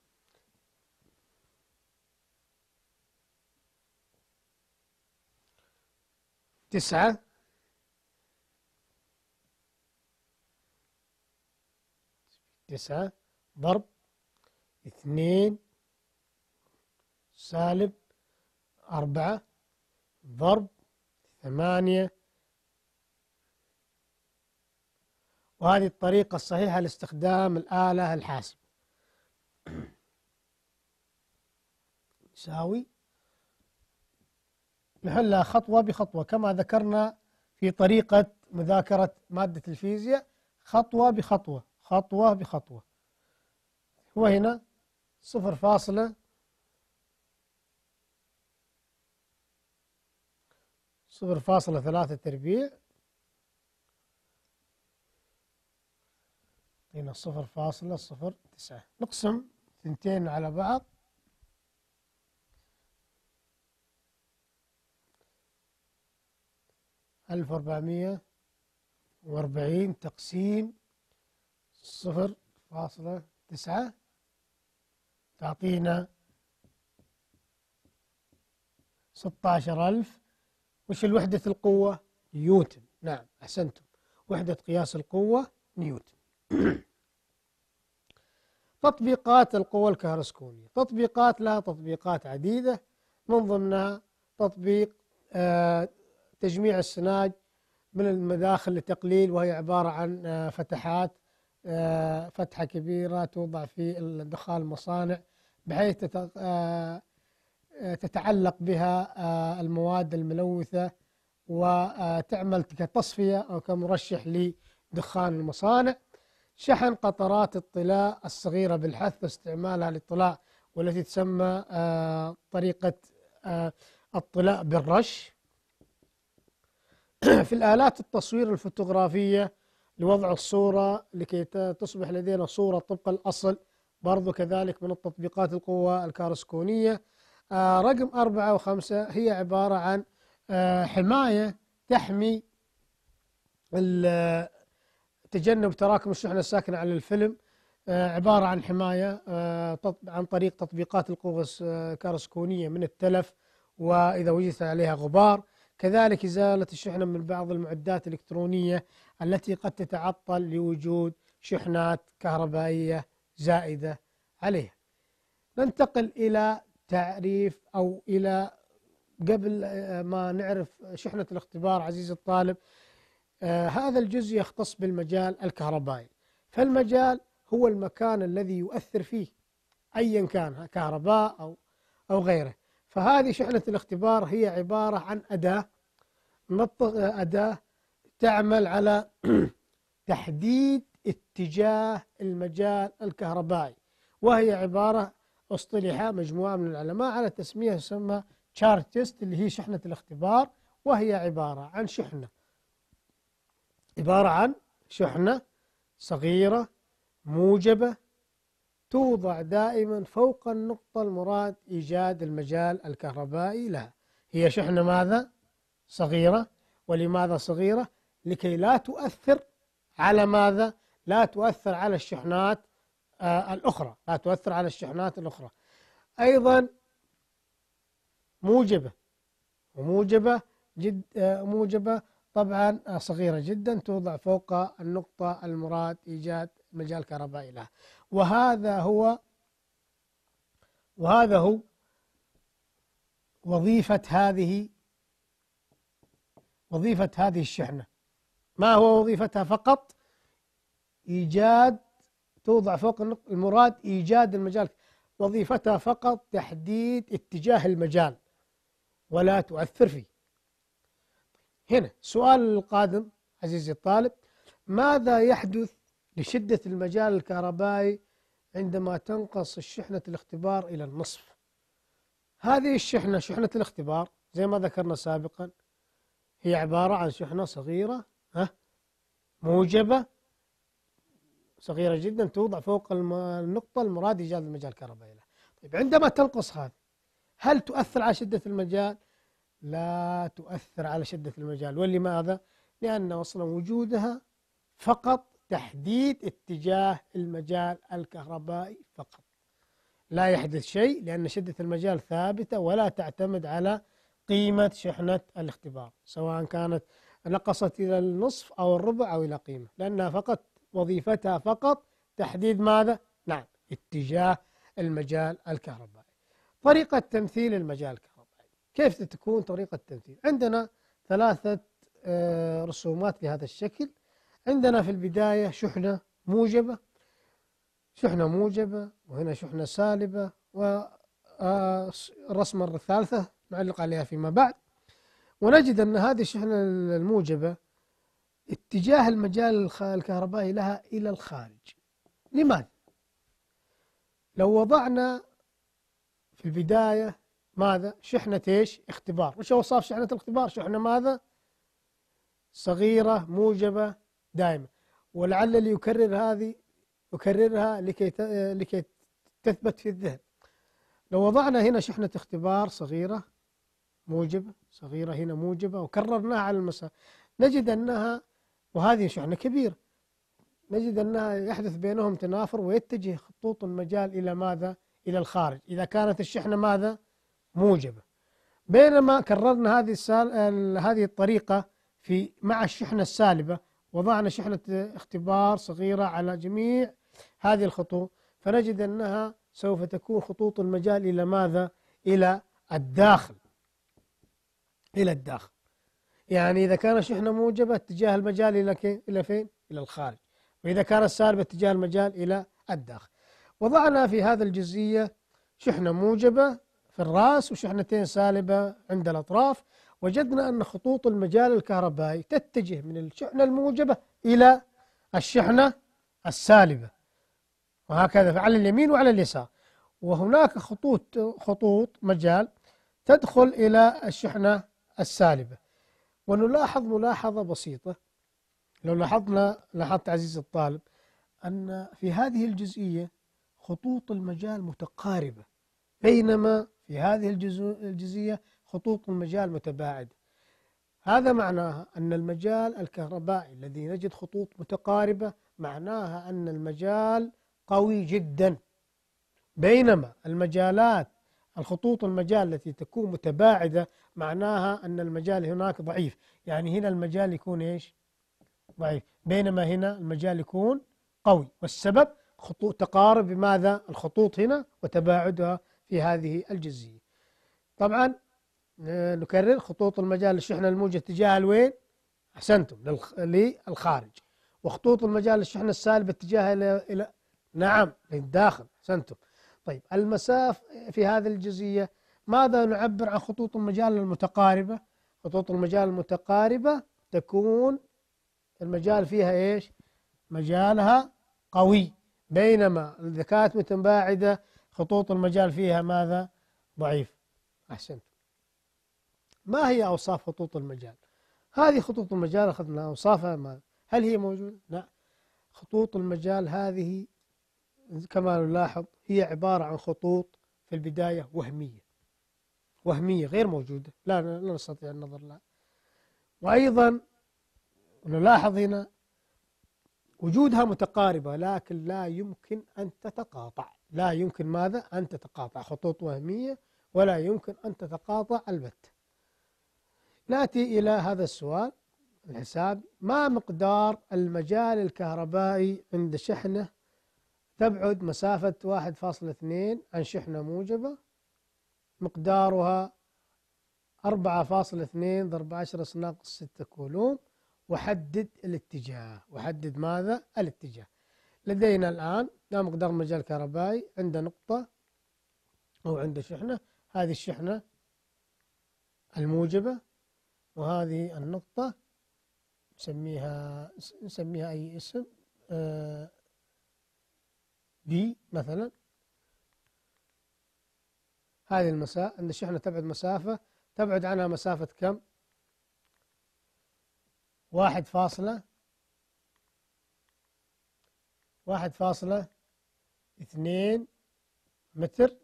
[SPEAKER 1] تسعة. تسعة. ضرب. اثنين. سالب. أربعة. ضرب. ثمانية. وهذه الطريقة الصحيحة لاستخدام الآلة الحاسبة. يساوي نحلها خطوة بخطوة. كما ذكرنا في طريقة مذاكرة مادة الفيزياء خطوة بخطوة خطوة بخطوة. وهنا صفر فاصلة. صفر فاصلة ثلاثة تربيع. هنا صفر فاصلة صفر تسعة. نقسم ثنتين على بعض. ألف وأربعمية وأربعين تقسيم صفر فاصلة تسعة تعطينا ستة عشر ألف. وش الوحدة القوة؟ نيوتن. نعم أحسنتم. وحدة قياس القوة؟ نيوتن. تطبيقات القوى الكهروسكونية تطبيقات لها تطبيقات عديدة من ضمنها تطبيق آه، تجميع السناج من المداخل لتقليل وهي عبارة عن آه، فتحات آه، فتحة كبيرة توضع في الدخان المصانع بحيث تتعلق بها المواد الملوثة وتعمل كتصفية أو كمرشح لدخان المصانع. شحن قطرات الطلاء الصغيرة بالحث باستعمالها للطلاء والتي تسمى آه، طريقة آه، الطلاء بالرش. في الآلات التصوير الفوتوغرافية لوضع الصورة لكي تصبح لدينا صورة طبق الأصل برضو كذلك من التطبيقات القوة الكارسكونية آه، رقم أربعة وخمسة هي عبارة عن حماية تحمي تجنب تراكم الشحنة الساكنة على الفيلم. آه، عبارة عن حماية آه، عن طريق تطبيقات القوة الكارسكونية من التلف وإذا وجدت عليها غبار. كذلك إزالة الشحنة من بعض المعدات الإلكترونية التي قد تتعطل لوجود شحنات كهربائية زائدة عليها. ننتقل إلى تعريف أو إلى قبل آه، ما نعرف شحنة الاختبار عزيزي الطالب آه هذا الجزء يختص بالمجال الكهربائي. فالمجال هو المكان الذي يؤثر فيه أيا كان كهرباء أو أو غيره. فهذه شحنة الاختبار هي عبارة عن أداة أداة تعمل على تحديد اتجاه المجال الكهربائي وهي عبارة اصطلح مجموعة من العلماء على تسمية تسمى تشارتست اللي هي شحنة الاختبار وهي عبارة عن شحنة. عبارة عن شحنة صغيرة موجبة توضع دائما فوق النقطة المراد إيجاد المجال الكهربائي لها هي شحنة ماذا؟ صغيرة ولماذا صغيرة؟ لكي لا تؤثر على ماذا؟ لا تؤثر على الشحنات آه الأخرى لا تؤثر على الشحنات الأخرى أيضا موجبة وموجبة جد آه موجبة طبعا صغيرة جدا توضع فوق النقطة المراد إيجاد مجال كهربائي لها وهذا هو وهذا هو وظيفة هذه وظيفة هذه الشحنة. ما هو وظيفتها فقط؟ إيجاد توضع فوق المراد إيجاد المجال. وظيفتها فقط تحديد اتجاه المجال ولا تؤثر فيه. هنا السؤال القادم عزيزي الطالب ماذا يحدث لشدة المجال الكهربائي عندما تنقص الشحنة الاختبار إلى النصف. هذه الشحنة شحنة الاختبار زي ما ذكرنا سابقا هي عبارة عن شحنة صغيرة ها موجبة صغيرة جدا توضع فوق النقطة المراد إيجاد المجال الكهربائي لها طيب عندما تنقص هذه هل تؤثر على شدة المجال؟ لا تؤثر على شدة المجال ولماذا؟ لأن أصلا وجودها فقط تحديد اتجاه المجال الكهربائي فقط لا يحدث شيء لأن شدة المجال ثابتة ولا تعتمد على قيمة شحنة الاختبار سواء كانت نقصت إلى النصف أو الربع أو إلى قيمة لأنها فقط وظيفتها فقط تحديد ماذا؟ نعم اتجاه المجال الكهربائي طريقة تمثيل المجال الكهربائي كيف تكون طريقة التمثيل؟ عندنا ثلاثة آه، رسومات لهذا الشكل عندنا في البداية شحنة موجبة شحنة موجبة وهنا شحنة سالبة والرسمة الثالثة نعلق عليها فيما بعد ونجد أن هذه الشحنة الموجبة اتجاه المجال الكهربائي لها إلى الخارج لماذا؟ لو وضعنا في البداية ماذا؟ شحنة إيش؟ اختبار، وش أوصاف شحنة الاختبار؟ شحنة ماذا؟ صغيرة موجبة دائمة، ولعل اللي يكرر هذه يكررها لكي لكي تثبت في الذهن. لو وضعنا هنا شحنة اختبار صغيرة موجبة صغيرة هنا موجبة وكررناها على المسار نجد أنها وهذه شحنة كبيرة نجد أنها يحدث بينهم تنافر ويتجه خطوط المجال إلى ماذا؟ إلى الخارج إذا كانت الشحنة ماذا؟ موجبة بينما كررنا هذه هذه الطريقة في مع الشحنة السالبة وضعنا شحنة اختبار صغيرة على جميع هذه الخطوط فنجد أنها سوف تكون خطوط المجال إلى ماذا؟ إلى الداخل. إلى الداخل. يعني إذا كان شحنة موجبة اتجاه المجال إلى إلى فين؟ إلى الخارج. وإذا كانت سالبة اتجاه المجال إلى الداخل. وضعنا في هذا الجزئية شحنة موجبة في الرأس وشحنتين سالبة عند الأطراف. وجدنا أن خطوط المجال الكهربائي تتجه من الشحنة الموجبة إلى الشحنة السالبة. وهكذا على اليمين وعلى اليسار. وهناك خطوط خطوط مجال تدخل إلى الشحنة السالبة. ونلاحظ ملاحظة بسيطة. لو لاحظنا لاحظت عزيزي الطالب أن في هذه الجزئية خطوط المجال متقاربة. بينما في هذه الجزئية خطوط المجال متباعدة هذا معناها أن المجال الكهربائي الذي نجد خطوط متقاربة معناها أن المجال قوي جدا. بينما المجالات الخطوط المجال التي تكون متباعدة معناها أن المجال هناك ضعيف. يعني هنا المجال يكون إيش؟ ضعيف. بينما هنا المجال يكون قوي. والسبب خطوط تقارب. بماذا الخطوط هنا وتباعدها في هذه الجزئية. طبعا نكرر خطوط المجال الشحنة الموجة اتجاه الوين أحسنتم للخارج. وخطوط المجال الشحنة السالبة اتجاه إلى نعم للداخل أحسنتم. طيب المساف في هذه الجزئية ماذا نعبر عن خطوط المجال المتقاربة؟ خطوط المجال المتقاربة تكون المجال فيها إيش؟ مجالها قوي. بينما إذا كانت متباعدة خطوط المجال فيها ماذا؟ ضعيف. أحسنت ما هي أوصاف خطوط المجال؟ هذه خطوط المجال أخذنا أوصافها ما هل هي موجودة لا. خطوط المجال هذه كما نلاحظ هي عبارة عن خطوط في البداية وهمية. وهمية غير موجودة. لا لا نستطيع النظر لها. وأيضا نلاحظ هنا وجودها متقاربة لكن لا يمكن أن تتقاطع. لا يمكن ماذا؟ أن تتقاطع خطوط وهمية ولا يمكن أن تتقاطع البتة نأتي إلى هذا السؤال الحساب. ما مقدار المجال الكهربائي عند شحنة؟ تبعد مسافة واحد فاصلة اثنين عن شحنة موجبة. مقدارها أربعة فاصلة اثنين ضرب عشرة ناقص ستة كولوم. وحدد الاتجاه. وحدد ماذا؟ الاتجاه. لدينا الآن لا مقدار مجال كهربائي عند نقطة أو عند شحنة. هذه الشحنة الموجبة. وهذه النقطة نسميها نسميها أي اسم آه بي مثلا هذه المسافة أن الشحنة تبعد مسافة تبعد عنها مسافة كم؟ واحد فاصلة واحد فاصلة اثنين متر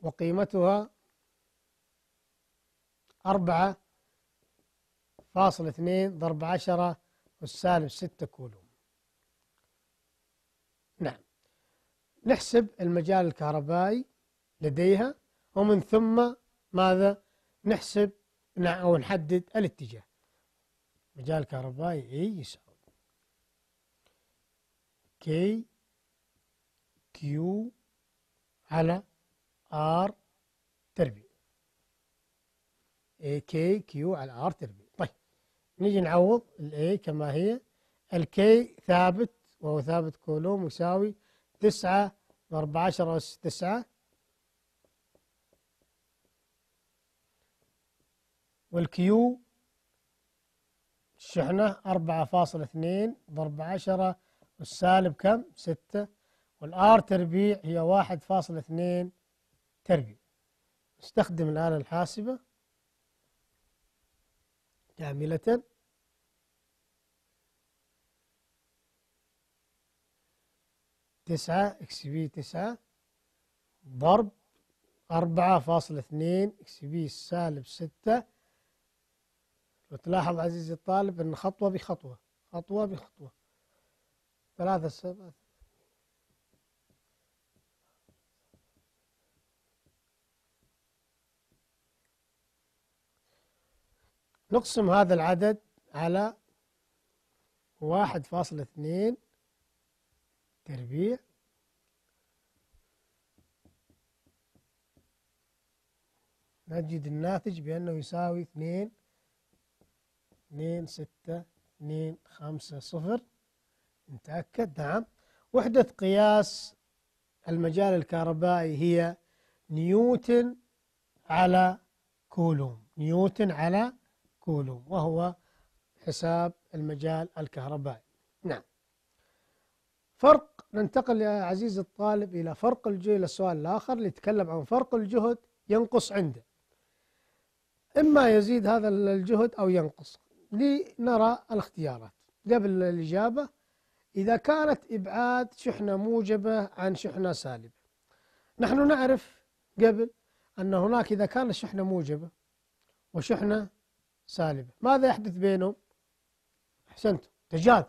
[SPEAKER 1] وقيمتها أربعة فاصل اثنين ضرب عشرة والسالب ستة كولوم. نعم. نحسب المجال الكهربائي لديها ومن ثم ماذا؟ نحسب أو نحدد الاتجاه. مجال كهربائي A يساوي. K Q على R تربيع. K Q على R تربيع طيب نيجي نعوض ال A كما هي. ال K ثابت وهو ثابت كولوم يساوي تسعة بأربعة عشر أس تسعة. وال Q الشحنة أربعة فاصل اثنين ضرب عشرة أس السالب كم؟ ستة. وال R تربيع هي واحد فاصل اثنين تربيع. نستخدم الآلة الحاسبة. كاملة. تسعة EXP تسعة ضرب أربعة فاصل اثنين إكس بي سالب ستة. وتلاحظ عزيزي الطالب أن خطوة بخطوة خطوة بخطوة. ثلاثة نقسم هذا العدد على واحد فاصل اثنين تربيع نجد الناتج بأنه يساوي اثنين اثنين ستة اثنين خمسة صفر. نتأكد نعم. وحدة قياس المجال الكهربائي هي نيوتن على كولوم. نيوتن على كولوم وهو حساب المجال الكهربائي. نعم. فرق ننتقل يا عزيزي الطالب إلى فرق الجهد إلى السؤال الآخر ليتكلم عن فرق الجهد ينقص عنده. إما يزيد هذا الجهد أو ينقص. لنرى الاختيارات. قبل الإجابة إذا كانت إبعاد شحنة موجبة عن شحنة سالبة. نحن نعرف قبل أن هناك إذا كانت شحنة موجبة وشحنة سالبة. ماذا يحدث بينهم؟ أحسنت تجاذب.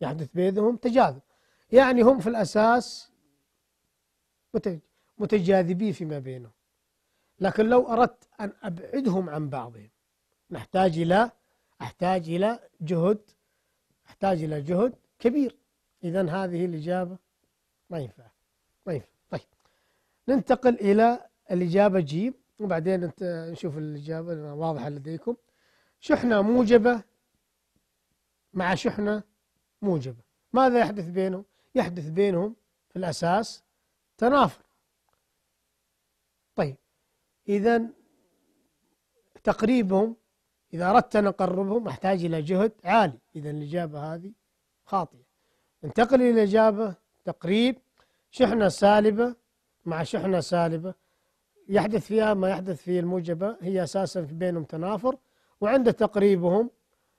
[SPEAKER 1] يحدث بينهم تجاذب. يعني هم في الأساس متجاذبين فيما بينهم. لكن لو أردت أن أبعدهم عن بعضهم نحتاج إلى أحتاج إلى جهد أحتاج إلى جهد كبير. إذا هذه الإجابة ما ينفع. ما ينفع. طيب. ننتقل إلى الإجابة جيم وبعدين نشوف الإجابة واضحة لديكم. شحنة موجبة مع شحنة موجبة. ماذا يحدث بينهم؟ يحدث بينهم في الأساس تنافر. طيب إذا تقريبهم إذا أردت أن أقربهم أحتاج إلى جهد عالي. إذا الإجابة هذه خاطئة. انتقل إلى الإجابة تقريب. شحنة سالبة مع شحنة سالبة. يحدث فيها ما يحدث في الموجبة هي أساسا في بينهم تنافر. وعند تقريبهم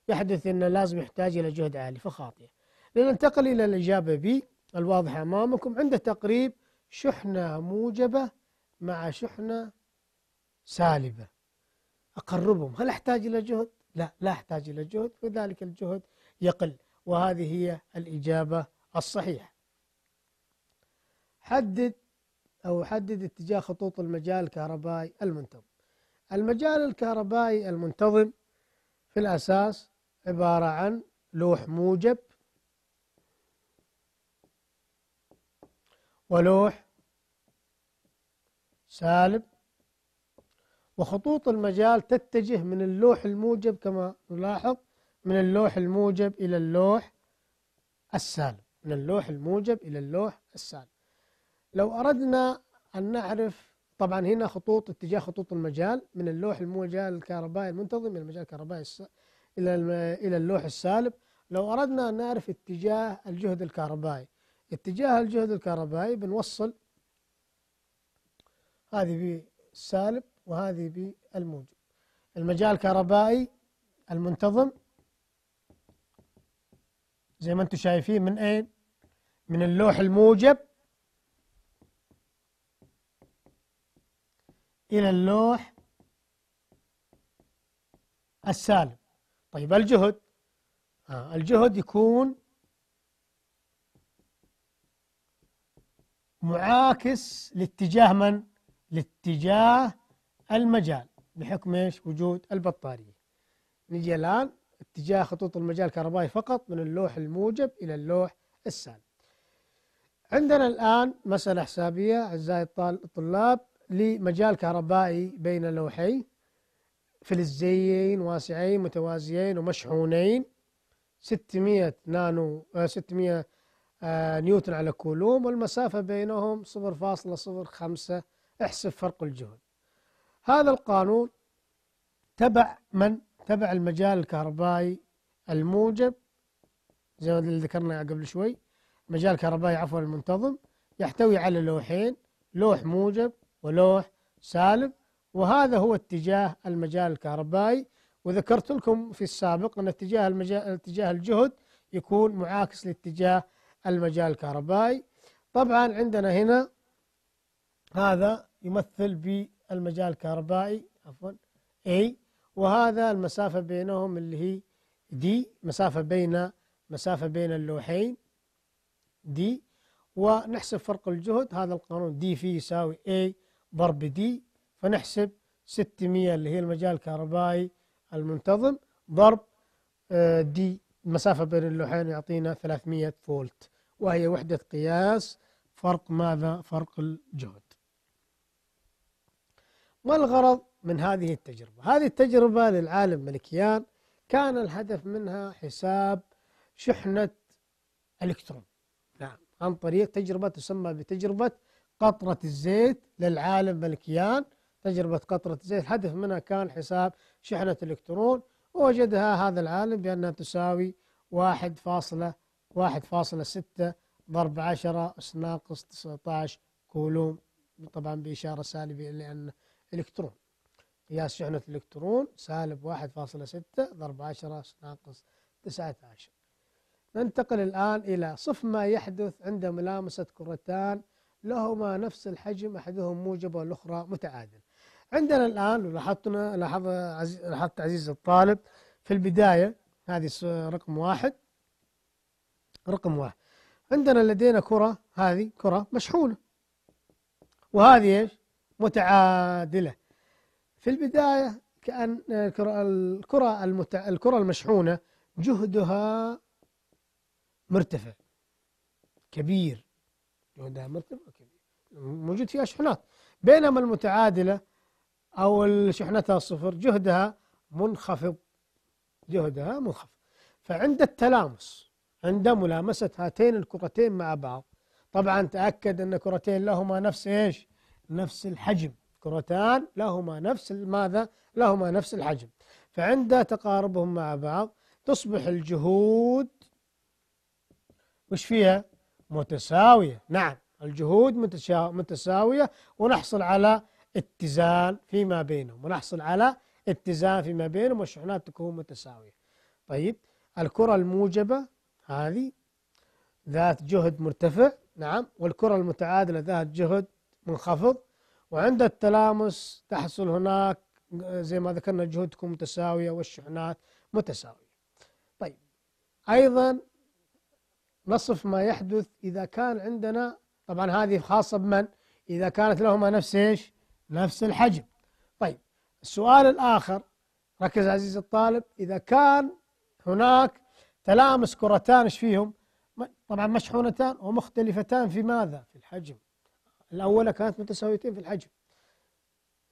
[SPEAKER 1] يحدث أنه لازم يحتاج إلى جهد عالي فخاطئة لننتقل إلى الإجابة B الواضحة أمامكم. عند تقريب شحنة موجبة مع شحنة سالبة. أقربهم هل أحتاج إلى جهد؟ لا لا أحتاج إلى جهد وذلك الجهد يقل وهذه هي الإجابة الصحيحة. حدد أو حدد اتجاه خطوط المجال الكهربائي المنتظم المجال الكهربائي المنتظم في الأساس عبارة عن لوح موجب ولوح سالب وخطوط المجال تتجه من اللوح الموجب كما نلاحظ من اللوح الموجب إلى اللوح السالب من اللوح الموجب إلى اللوح السالب. لو أردنا أن نعرف طبعا هنا خطوط اتجاه خطوط المجال من اللوح المجال الكهربائي المنتظم إلى المجال الكهربائي إلى إلى اللوح السالب. لو أردنا أن نعرف اتجاه الجهد الكهربائي اتجاه الجهد الكهربائي بنوصل هذه بالسالب وهذه بالموجب. المجال الكهربائي المنتظم زي ما أنتم شايفين من أين؟ من اللوح الموجب. إلى اللوح السالب. طيب الجهد. آه الجهد يكون معاكس لاتجاه من؟ لاتجاه المجال بحكم إيش؟ وجود البطارية. نجي الآن اتجاه خطوط المجال الكهربائي فقط من اللوح الموجب إلى اللوح السالب. عندنا الآن مسألة حسابية أعزائي الطلاب. لمجال كهربائي بين لوحين فلزيين واسعين متوازيين ومشحونين 600 نانو 600 آه، آه، نيوتن على كولوم والمسافة بينهم 0.05 احسب فرق الجهد هذا القانون تبع من؟ تبع المجال الكهربائي الموجب زي ما ذكرنا قبل شوي مجال كهربائي عفوا المنتظم يحتوي على لوحين لوح موجب ولوح سالب وهذا هو اتجاه المجال الكهربائي. وذكرت لكم في السابق أن اتجاه المجال اتجاه الجهد يكون معاكس لاتجاه المجال الكهربائي. طبعا عندنا هنا هذا يمثل بالمجال الكهربائي عفوا A. وهذا المسافة بينهم اللي هي دي مسافة بين مسافة بين اللوحين دي ونحسب فرق الجهد. هذا القانون دي فيه يساوي A ضرب دي فنحسب 600 اللي هي المجال الكهربائي المنتظم ضرب آه، دي المسافة بين اللوحين يعطينا 300 فولت وهي وحدة قياس فرق ماذا؟ فرق الجهد ما الغرض من هذه التجربة؟ هذه التجربة للعالم ملكيان كان الهدف منها حساب شحنة إلكترون نعم عن طريق تجربة تسمى بتجربة قطرة الزيت للعالم ملكيان. تجربة قطرة الزيت الهدف منها كان حساب شحنة الإلكترون. ووجدها هذا العالم بأنها تساوي واحد فاصلة واحد فاصلة ستة ضرب عشرة أس ناقص تسعة عشر كولوم. طبعا بإشارة سالبة لأن إلكترون. قياس شحنة الإلكترون سالب واحد فاصلة ستة ضرب عشرة أس ناقص تسعة عشر ننتقل الآن إلى صف ما يحدث عند ملامسة كرتان لهما نفس الحجم أحدهم موجب والأخرى متعادل. عندنا الآن لاحظتنا لاحظ لاحظت عزيز الطالب في البداية هذه رقم واحد. رقم واحد. عندنا لدينا كرة هذه كرة مشحونة. وهذه إيش؟ متعادلة. في البداية كأن الكرة الكرة, المتع... الكرة المشحونة جهدها مرتفع كبير. موجود فيها شحنات. بينما المتعادلة أو شحنتها صفر جهدها منخفض. جهدها منخفض. فعند التلامس عند ملامسة هاتين الكرتين مع بعض طبعا تأكد أن كرتين لهما نفس إيش؟ نفس الحجم. كرتان لهما نفس ماذا؟ لهما نفس الحجم. فعند تقاربهم مع بعض تصبح الجهود وش فيها؟ متساوية. نعم الجهود متساوية ونحصل على اتزان فيما بينهم ونحصل على اتزان فيما بينهم والشحنات تكون متساوية. طيب الكرة الموجبة هذه ذات جهد مرتفع نعم والكرة المتعادلة ذات جهد منخفض وعند التلامس تحصل هناك زي ما ذكرنا الجهود تكون متساوية والشحنات متساوية. طيب أيضا نصف ما يحدث إذا كان عندنا طبعا هذه خاصة بمن؟ إذا كانت لهما نفس إيش؟ نفس الحجم. طيب السؤال الآخر ركز عزيزي الطالب إذا كان هناك تلامس كرتان إيش فيهم؟ طبعا مشحونتان ومختلفتان في ماذا؟ في الحجم. الأولى كانت متساويتين في الحجم.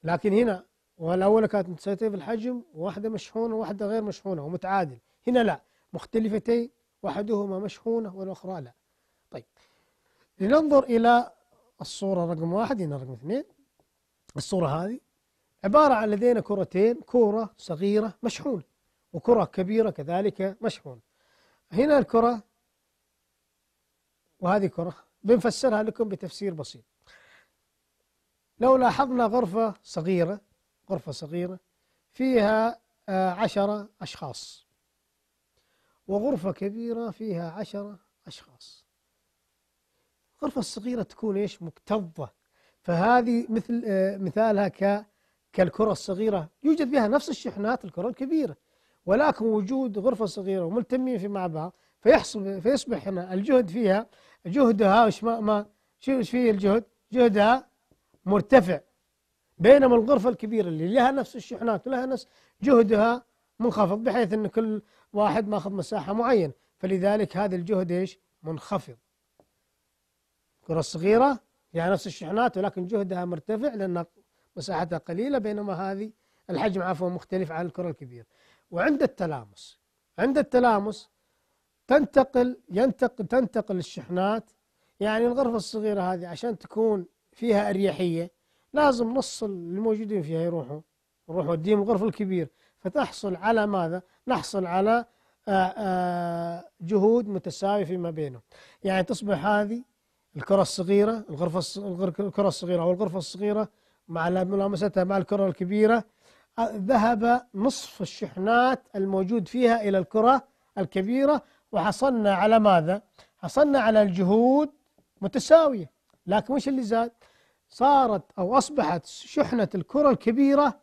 [SPEAKER 1] لكن هنا والأولى كانت متساويتين في الحجم وواحدة مشحونة وواحدة غير مشحونة ومتعادل. هنا لا مختلفتين وأحدهما مشحونة والأخرى لا. طيب. لننظر إلى الصورة رقم واحد. هنا رقم اثنين. الصورة هذه عبارة عن لدينا كرتين كرة صغيرة مشحونة وكرة كبيرة كذلك مشحونة. هنا الكرة وهذه كرة بنفسرها لكم بتفسير بسيط. لو لاحظنا غرفة صغيرة غرفة صغيرة فيها آه، عشرة أشخاص. وغرفة كبيرة فيها عشرة أشخاص. الغرفة الصغيرة تكون إيش؟ مكتظة. فهذه مثل آه، مثالها ك كالكرة الصغيرة. يوجد بها نفس الشحنات الكرة الكبيرة. ولكن وجود غرفة صغيرة وملتمين في مع بعض فيحصل فيصبح هنا الجهد فيها جهدها وش ما, ما شو فيه الجهد؟ جهدها مرتفع. بينما الغرفة الكبيرة اللي لها نفس الشحنات ولها نفس جهدها منخفض بحيث أن كل واحد ماخذ مساحة معينة. فلذلك هذا الجهد إيش؟ منخفض. الكرة الصغيرة يعني نفس الشحنات ولكن جهدها مرتفع لأن مساحتها قليلة بينما هذه الحجم عفوا مختلف عن الكرة الكبيرة. وعند التلامس عند التلامس تنتقل ينتقل تنتقل الشحنات. يعني الغرفة الصغيرة هذه عشان تكون فيها أريحية لازم نص الموجودين فيها يروحوا نروح وديهم الغرفة الكبير فتحصل على ماذا؟ نحصل على آه، آه، جهود متساوية فيما بينهم يعني تصبح هذه الكرة الصغيرة الغرفة الكرة الصغيرة أو الغرفة الصغيرة مع ملامستها مع الكرة الكبيرة آه، ذهب نصف الشحنات الموجود فيها إلى الكرة الكبيرة وحصلنا على ماذا؟ حصلنا على الجهود متساوية لكن وش اللي زاد؟ صارت أو أصبحت شحنة الكرة الكبيرة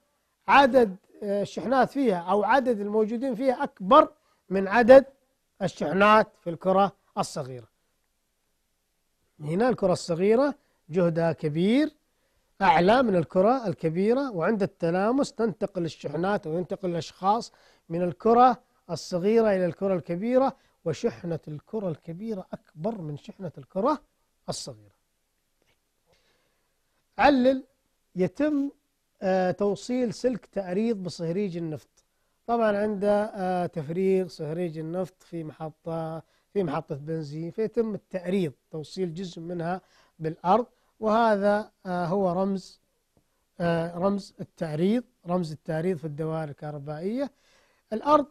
[SPEAKER 1] عدد الشحنات فيها أو عدد الموجودين فيها أكبر من عدد الشحنات في الكرة الصغيرة. هنا الكرة الصغيرة جهدها كبير أعلى من الكرة الكبيرة وعند التلامس تنتقل الشحنات أو ينتقل الأشخاص من الكرة الصغيرة إلى الكرة الكبيرة وشحنة الكرة الكبيرة أكبر من شحنة الكرة الصغيرة. علل يتم توصيل سلك تأريض بصهريج النفط. طبعا عند آه، تفريغ صهريج النفط في محطة في محطة بنزين فيتم التأريض توصيل جزء منها بالأرض وهذا آه، هو رمز رمز التعريض رمز التعريض في الدوائر الكهربائية. الأرض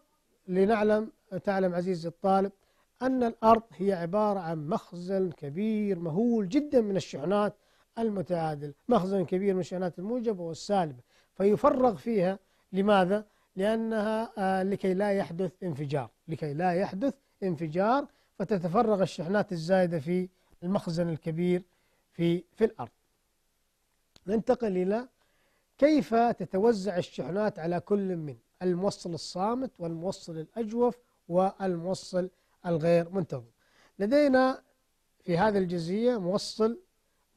[SPEAKER 1] لنعلم تعلم عزيزي الطالب أن الأرض هي عبارة عن مخزن كبير مهول جدا من الشحنات المتعادل مخزن كبير من الشحنات الموجبة والسالبة فيفرغ فيها لماذا؟ لأنها آه، لكي لا يحدث انفجار. لكي لا يحدث انفجار فتتفرغ الشحنات الزايدة في المخزن الكبير في في الأرض. ننتقل إلى كيف تتوزع الشحنات على كل من؟ الموصل الصامت والموصل الأجوف والموصل الغير منتظم. لدينا في هذه الجزئية موصل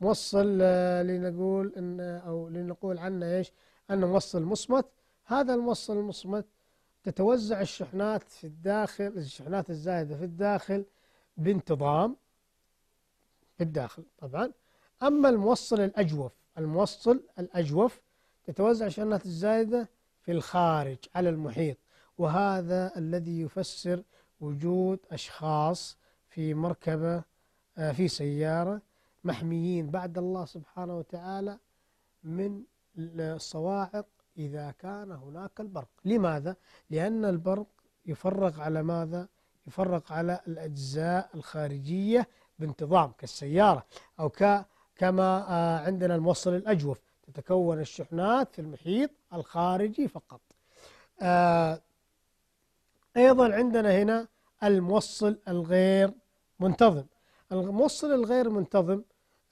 [SPEAKER 1] موصل آه، لنقول إن أو لنقول عنه إيش؟ أنه موصل مصمت. هذا الموصل المصمت تتوزع الشحنات في الداخل الشحنات الزائدة في الداخل بانتظام في الداخل طبعا. أما الموصل الأجوف الموصل الأجوف تتوزع الشحنات الزائدة في الخارج على المحيط. وهذا الذي يفسر وجود أشخاص في مركبة آه، في سيارة محميين بعد الله سبحانه وتعالى من الصواعق إذا كان هناك البرق لماذا؟ لأن البرق يفرغ على ماذا؟ يفرغ على الأجزاء الخارجية بانتظام كالسيارة أو كما آه، عندنا الموصل الأجوف تتكون الشحنات في المحيط الخارجي فقط آه، أيضا عندنا هنا الموصل الغير منتظم الموصل الغير منتظم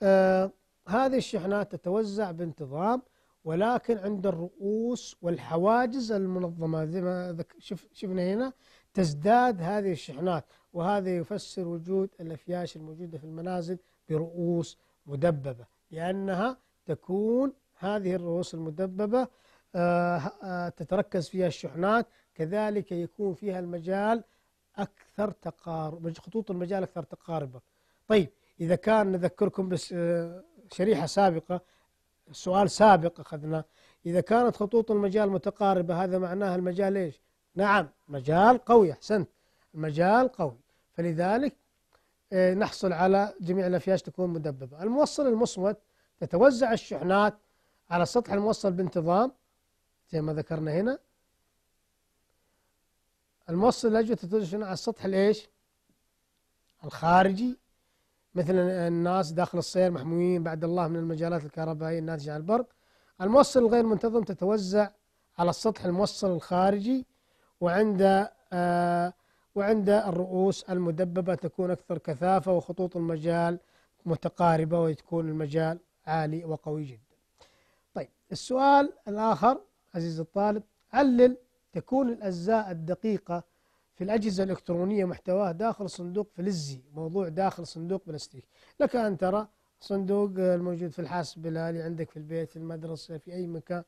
[SPEAKER 1] آه هذه الشحنات تتوزع بانتظام ولكن عند الرؤوس والحواجز المنظمة زي ما شف شفنا هنا تزداد هذه الشحنات وهذا يفسر وجود الأفياش الموجودة في المنازل برؤوس مدببة لأنها تكون هذه الرؤوس المدببة آه آه تتركز فيها الشحنات كذلك يكون فيها المجال أكثر تقارب خطوط المجال أكثر تقاربا. طيب إذا كان نذكركم بس آه، شريحة سابقة سؤال سابق أخذنا. إذا كانت خطوط المجال متقاربة هذا معناه المجال إيش؟ نعم مجال قوي أحسنت. المجال قوي. فلذلك آه، نحصل على جميع الأفياش تكون مدببة. الموصل المصمت تتوزع الشحنات على سطح الموصل بانتظام زي ما ذكرنا هنا. الموصل الأجوبة تتوزع على السطح الإيش؟ الخارجي. مثل الناس داخل السير محمويين بعد الله من المجالات الكهربائية الناتجة عن البرق. الموصل الغير منتظم تتوزع على السطح الموصل الخارجي وعند آه وعند الرؤوس المدببة تكون أكثر كثافة وخطوط المجال متقاربة ويكون المجال عالي وقوي جدا. طيب السؤال الآخر عزيز الطالب علل تكون الأجزاء الدقيقة في الأجهزة الإلكترونية محتواه داخل صندوق فلزي موضوع داخل صندوق بلاستيك. لك أن ترى صندوق الموجود في الحاسب الآلي عندك في البيت في المدرسة في أي مكان.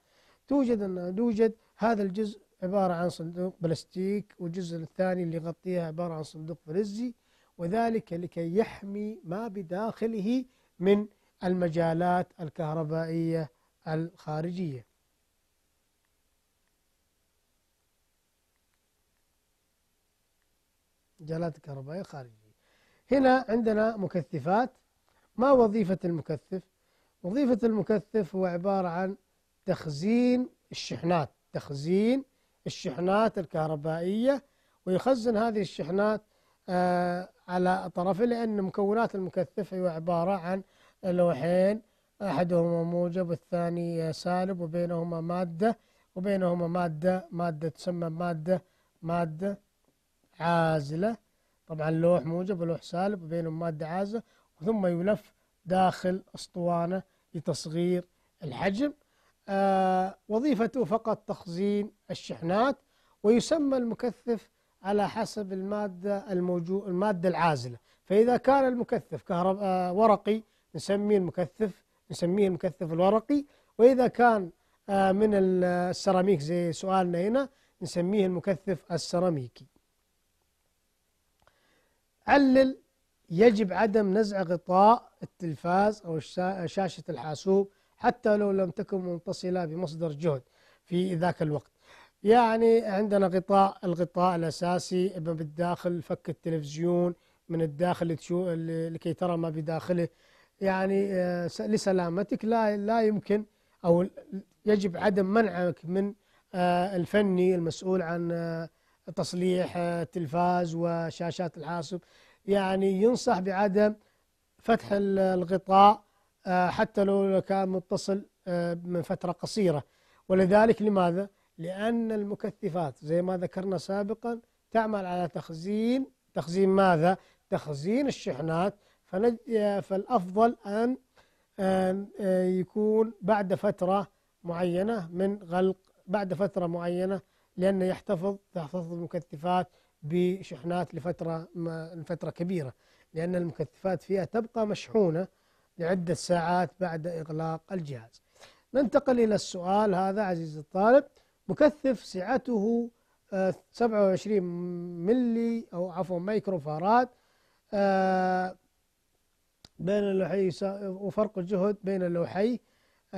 [SPEAKER 1] توجد أن توجد هذا الجزء عبارة عن صندوق بلاستيك والجزء الثاني اللي يغطيها عبارة عن صندوق فلزي وذلك لكي يحمي ما بداخله من المجالات الكهربائية الخارجية. مجالات الكهربائية الخارجية هنا عندنا مكثفات. ما وظيفة المكثف؟ وظيفة المكثف هو عبارة عن تخزين الشحنات تخزين الشحنات الكهربائية ويخزن هذه الشحنات آه على طرفه لأن مكونات المكثف هي عبارة عن لوحين أحدهما موجب والثاني سالب وبينهما مادة وبينهما مادة مادة تسمى مادة مادة عازلة. طبعا لوح موجب ولوح سالب وبينهم مادة عازلة ثم يلف داخل أسطوانة لتصغير الحجم. آه وظيفته فقط تخزين الشحنات ويسمى المكثف على حسب المادة الموجود المادة العازلة. فإذا كان المكثف كهرب آه ورقي نسميه المكثف نسميه المكثف الورقي. وإذا كان آه من السيراميك زي سؤالنا هنا نسميه المكثف السيراميكي. علل يجب عدم نزع غطاء التلفاز أو شاشة الحاسوب حتى لو لم تكن متصلة بمصدر جهد في ذاك الوقت. يعني عندنا غطاء الغطاء الأساسي بالداخل فك التلفزيون من الداخل لكي ترى ما بداخله. يعني آه، لسلامتك لا لا يمكن أو يجب عدم منعك من آه، الفني المسؤول عن آه، تصليح التلفاز وشاشات الحاسوب يعني ينصح بعدم فتح الغطاء حتى لو كان متصل من فترة قصيرة ولذلك لماذا؟ لأن المكثفات زي ما ذكرنا سابقا تعمل على تخزين تخزين ماذا؟ تخزين الشحنات فالأفضل أن يكون بعد فترة معينة من غلق بعد فترة معينة لأنه يحتفظ تحتفظ المكثفات بشحنات لفترة لفترة كبيرة لأن المكثفات فيها تبقى مشحونة لعدة ساعات بعد إغلاق الجهاز. ننتقل إلى السؤال هذا عزيزي الطالب. مكثف سعته 27 آه، ملي أو عفوا مايكرو فاراد آه، بين اللوحي وفرق الجهد بين اللوحي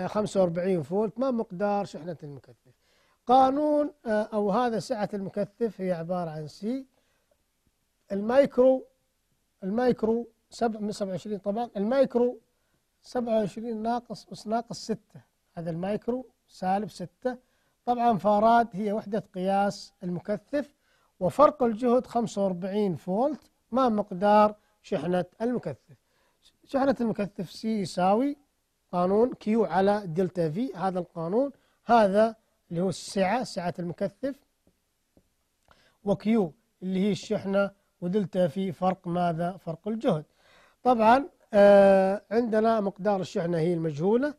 [SPEAKER 1] 45 آه، فولت ما مقدار شحنة المكثف؟ قانون أو هذا سعة المكثف هي عبارة عن C المايكرو المايكرو 27 طبعا المايكرو 27 ناقص أس ناقص 6 هذا المايكرو سالب 6 طبعا فاراد هي وحدة قياس المكثف وفرق الجهد 45 فولت ما مقدار شحنة المكثف. شحنة المكثف C يساوي قانون Q على دلتا V هذا القانون. هذا اللي هو السعة سعة المكثف. و Q اللي هي الشحنة ودلتا V فرق ماذا؟ فرق الجهد. طبعا آه عندنا مقدار الشحنة هي المجهولة.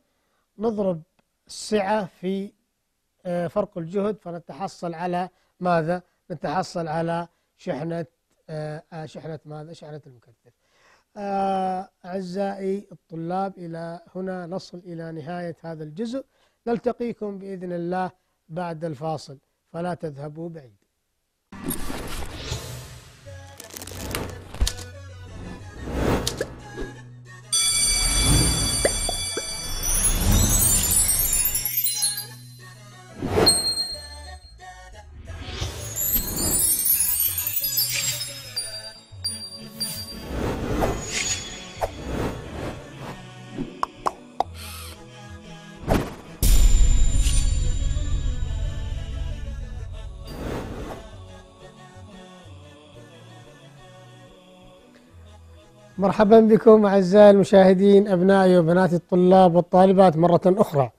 [SPEAKER 1] نضرب السعة في آه فرق الجهد فنتحصل على ماذا؟ نتحصل على شحنة آه, آه، شحنة ماذا؟ شحنة المكثف. آه، أعزائي الطلاب إلى هنا نصل إلى نهاية هذا الجزء. نلتقيكم بإذن الله بعد الفاصل فلا تذهبوا بعيد. مرحبا بكم أعزائي المشاهدين أبنائي وبناتي الطلاب والطالبات مرة أخرى.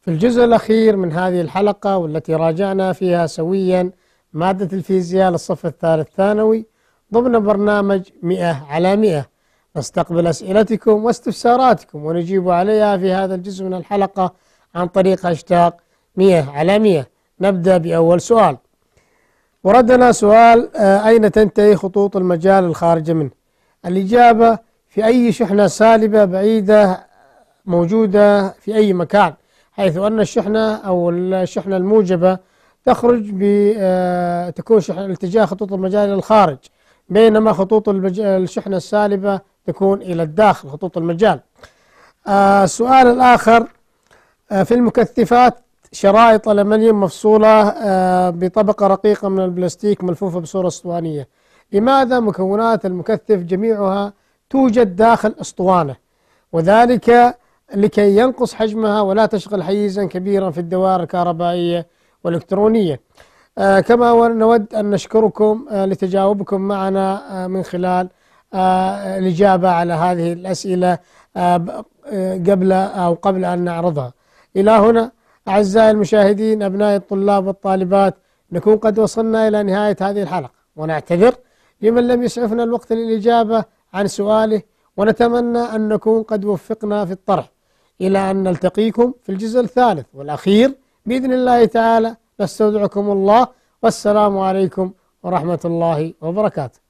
[SPEAKER 1] في الجزء الأخير من هذه الحلقة والتي راجعنا فيها سويا مادة الفيزياء للصف الثالث ثانوي ضمن برنامج مئة على مئة. نستقبل أسئلتكم واستفساراتكم ونجيب عليها في هذا الجزء من الحلقة عن طريق هاشتاق مئة على مئة. نبدأ بأول سؤال. وردنا سؤال آه، أين تنتهي خطوط المجال الخارجة منه؟ الإجابة في أي شحنة سالبة بعيدة موجودة في أي مكان حيث أن الشحنة أو الشحنة الموجبة تخرج ب آه، تكون شحنة اتجاه خطوط المجال إلى الخارج بينما خطوط الشحنة السالبة تكون إلى الداخل خطوط المجال. آه، السؤال الآخر آه، في المكثفات شرائط ألمنيوم مفصولة آه، بطبقة رقيقة من البلاستيك ملفوفة بصورة أسطوانية. لماذا مكونات المكثف جميعها توجد داخل أسطوانة؟ وذلك لكي ينقص حجمها ولا تشغل حيزا كبيرا في الدوائر الكهربائية والإلكترونية. آه، كما نود أن نشكركم آه، لتجاوبكم معنا آه، من خلال آه، الإجابة على هذه الأسئلة آه، آه، قبل أو قبل أن نعرضها. إلى هنا أعزائي المشاهدين أبناء الطلاب والطالبات نكون قد وصلنا إلى نهاية هذه الحلقة. ونعتذر لمن لم يسعفنا الوقت للإجابة عن سؤاله ونتمنى أن نكون قد وفقنا في الطرح. إلى أن نلتقيكم في الجزء الثالث والأخير بإذن الله تعالى. نستودعكم الله والسلام عليكم ورحمة الله وبركاته.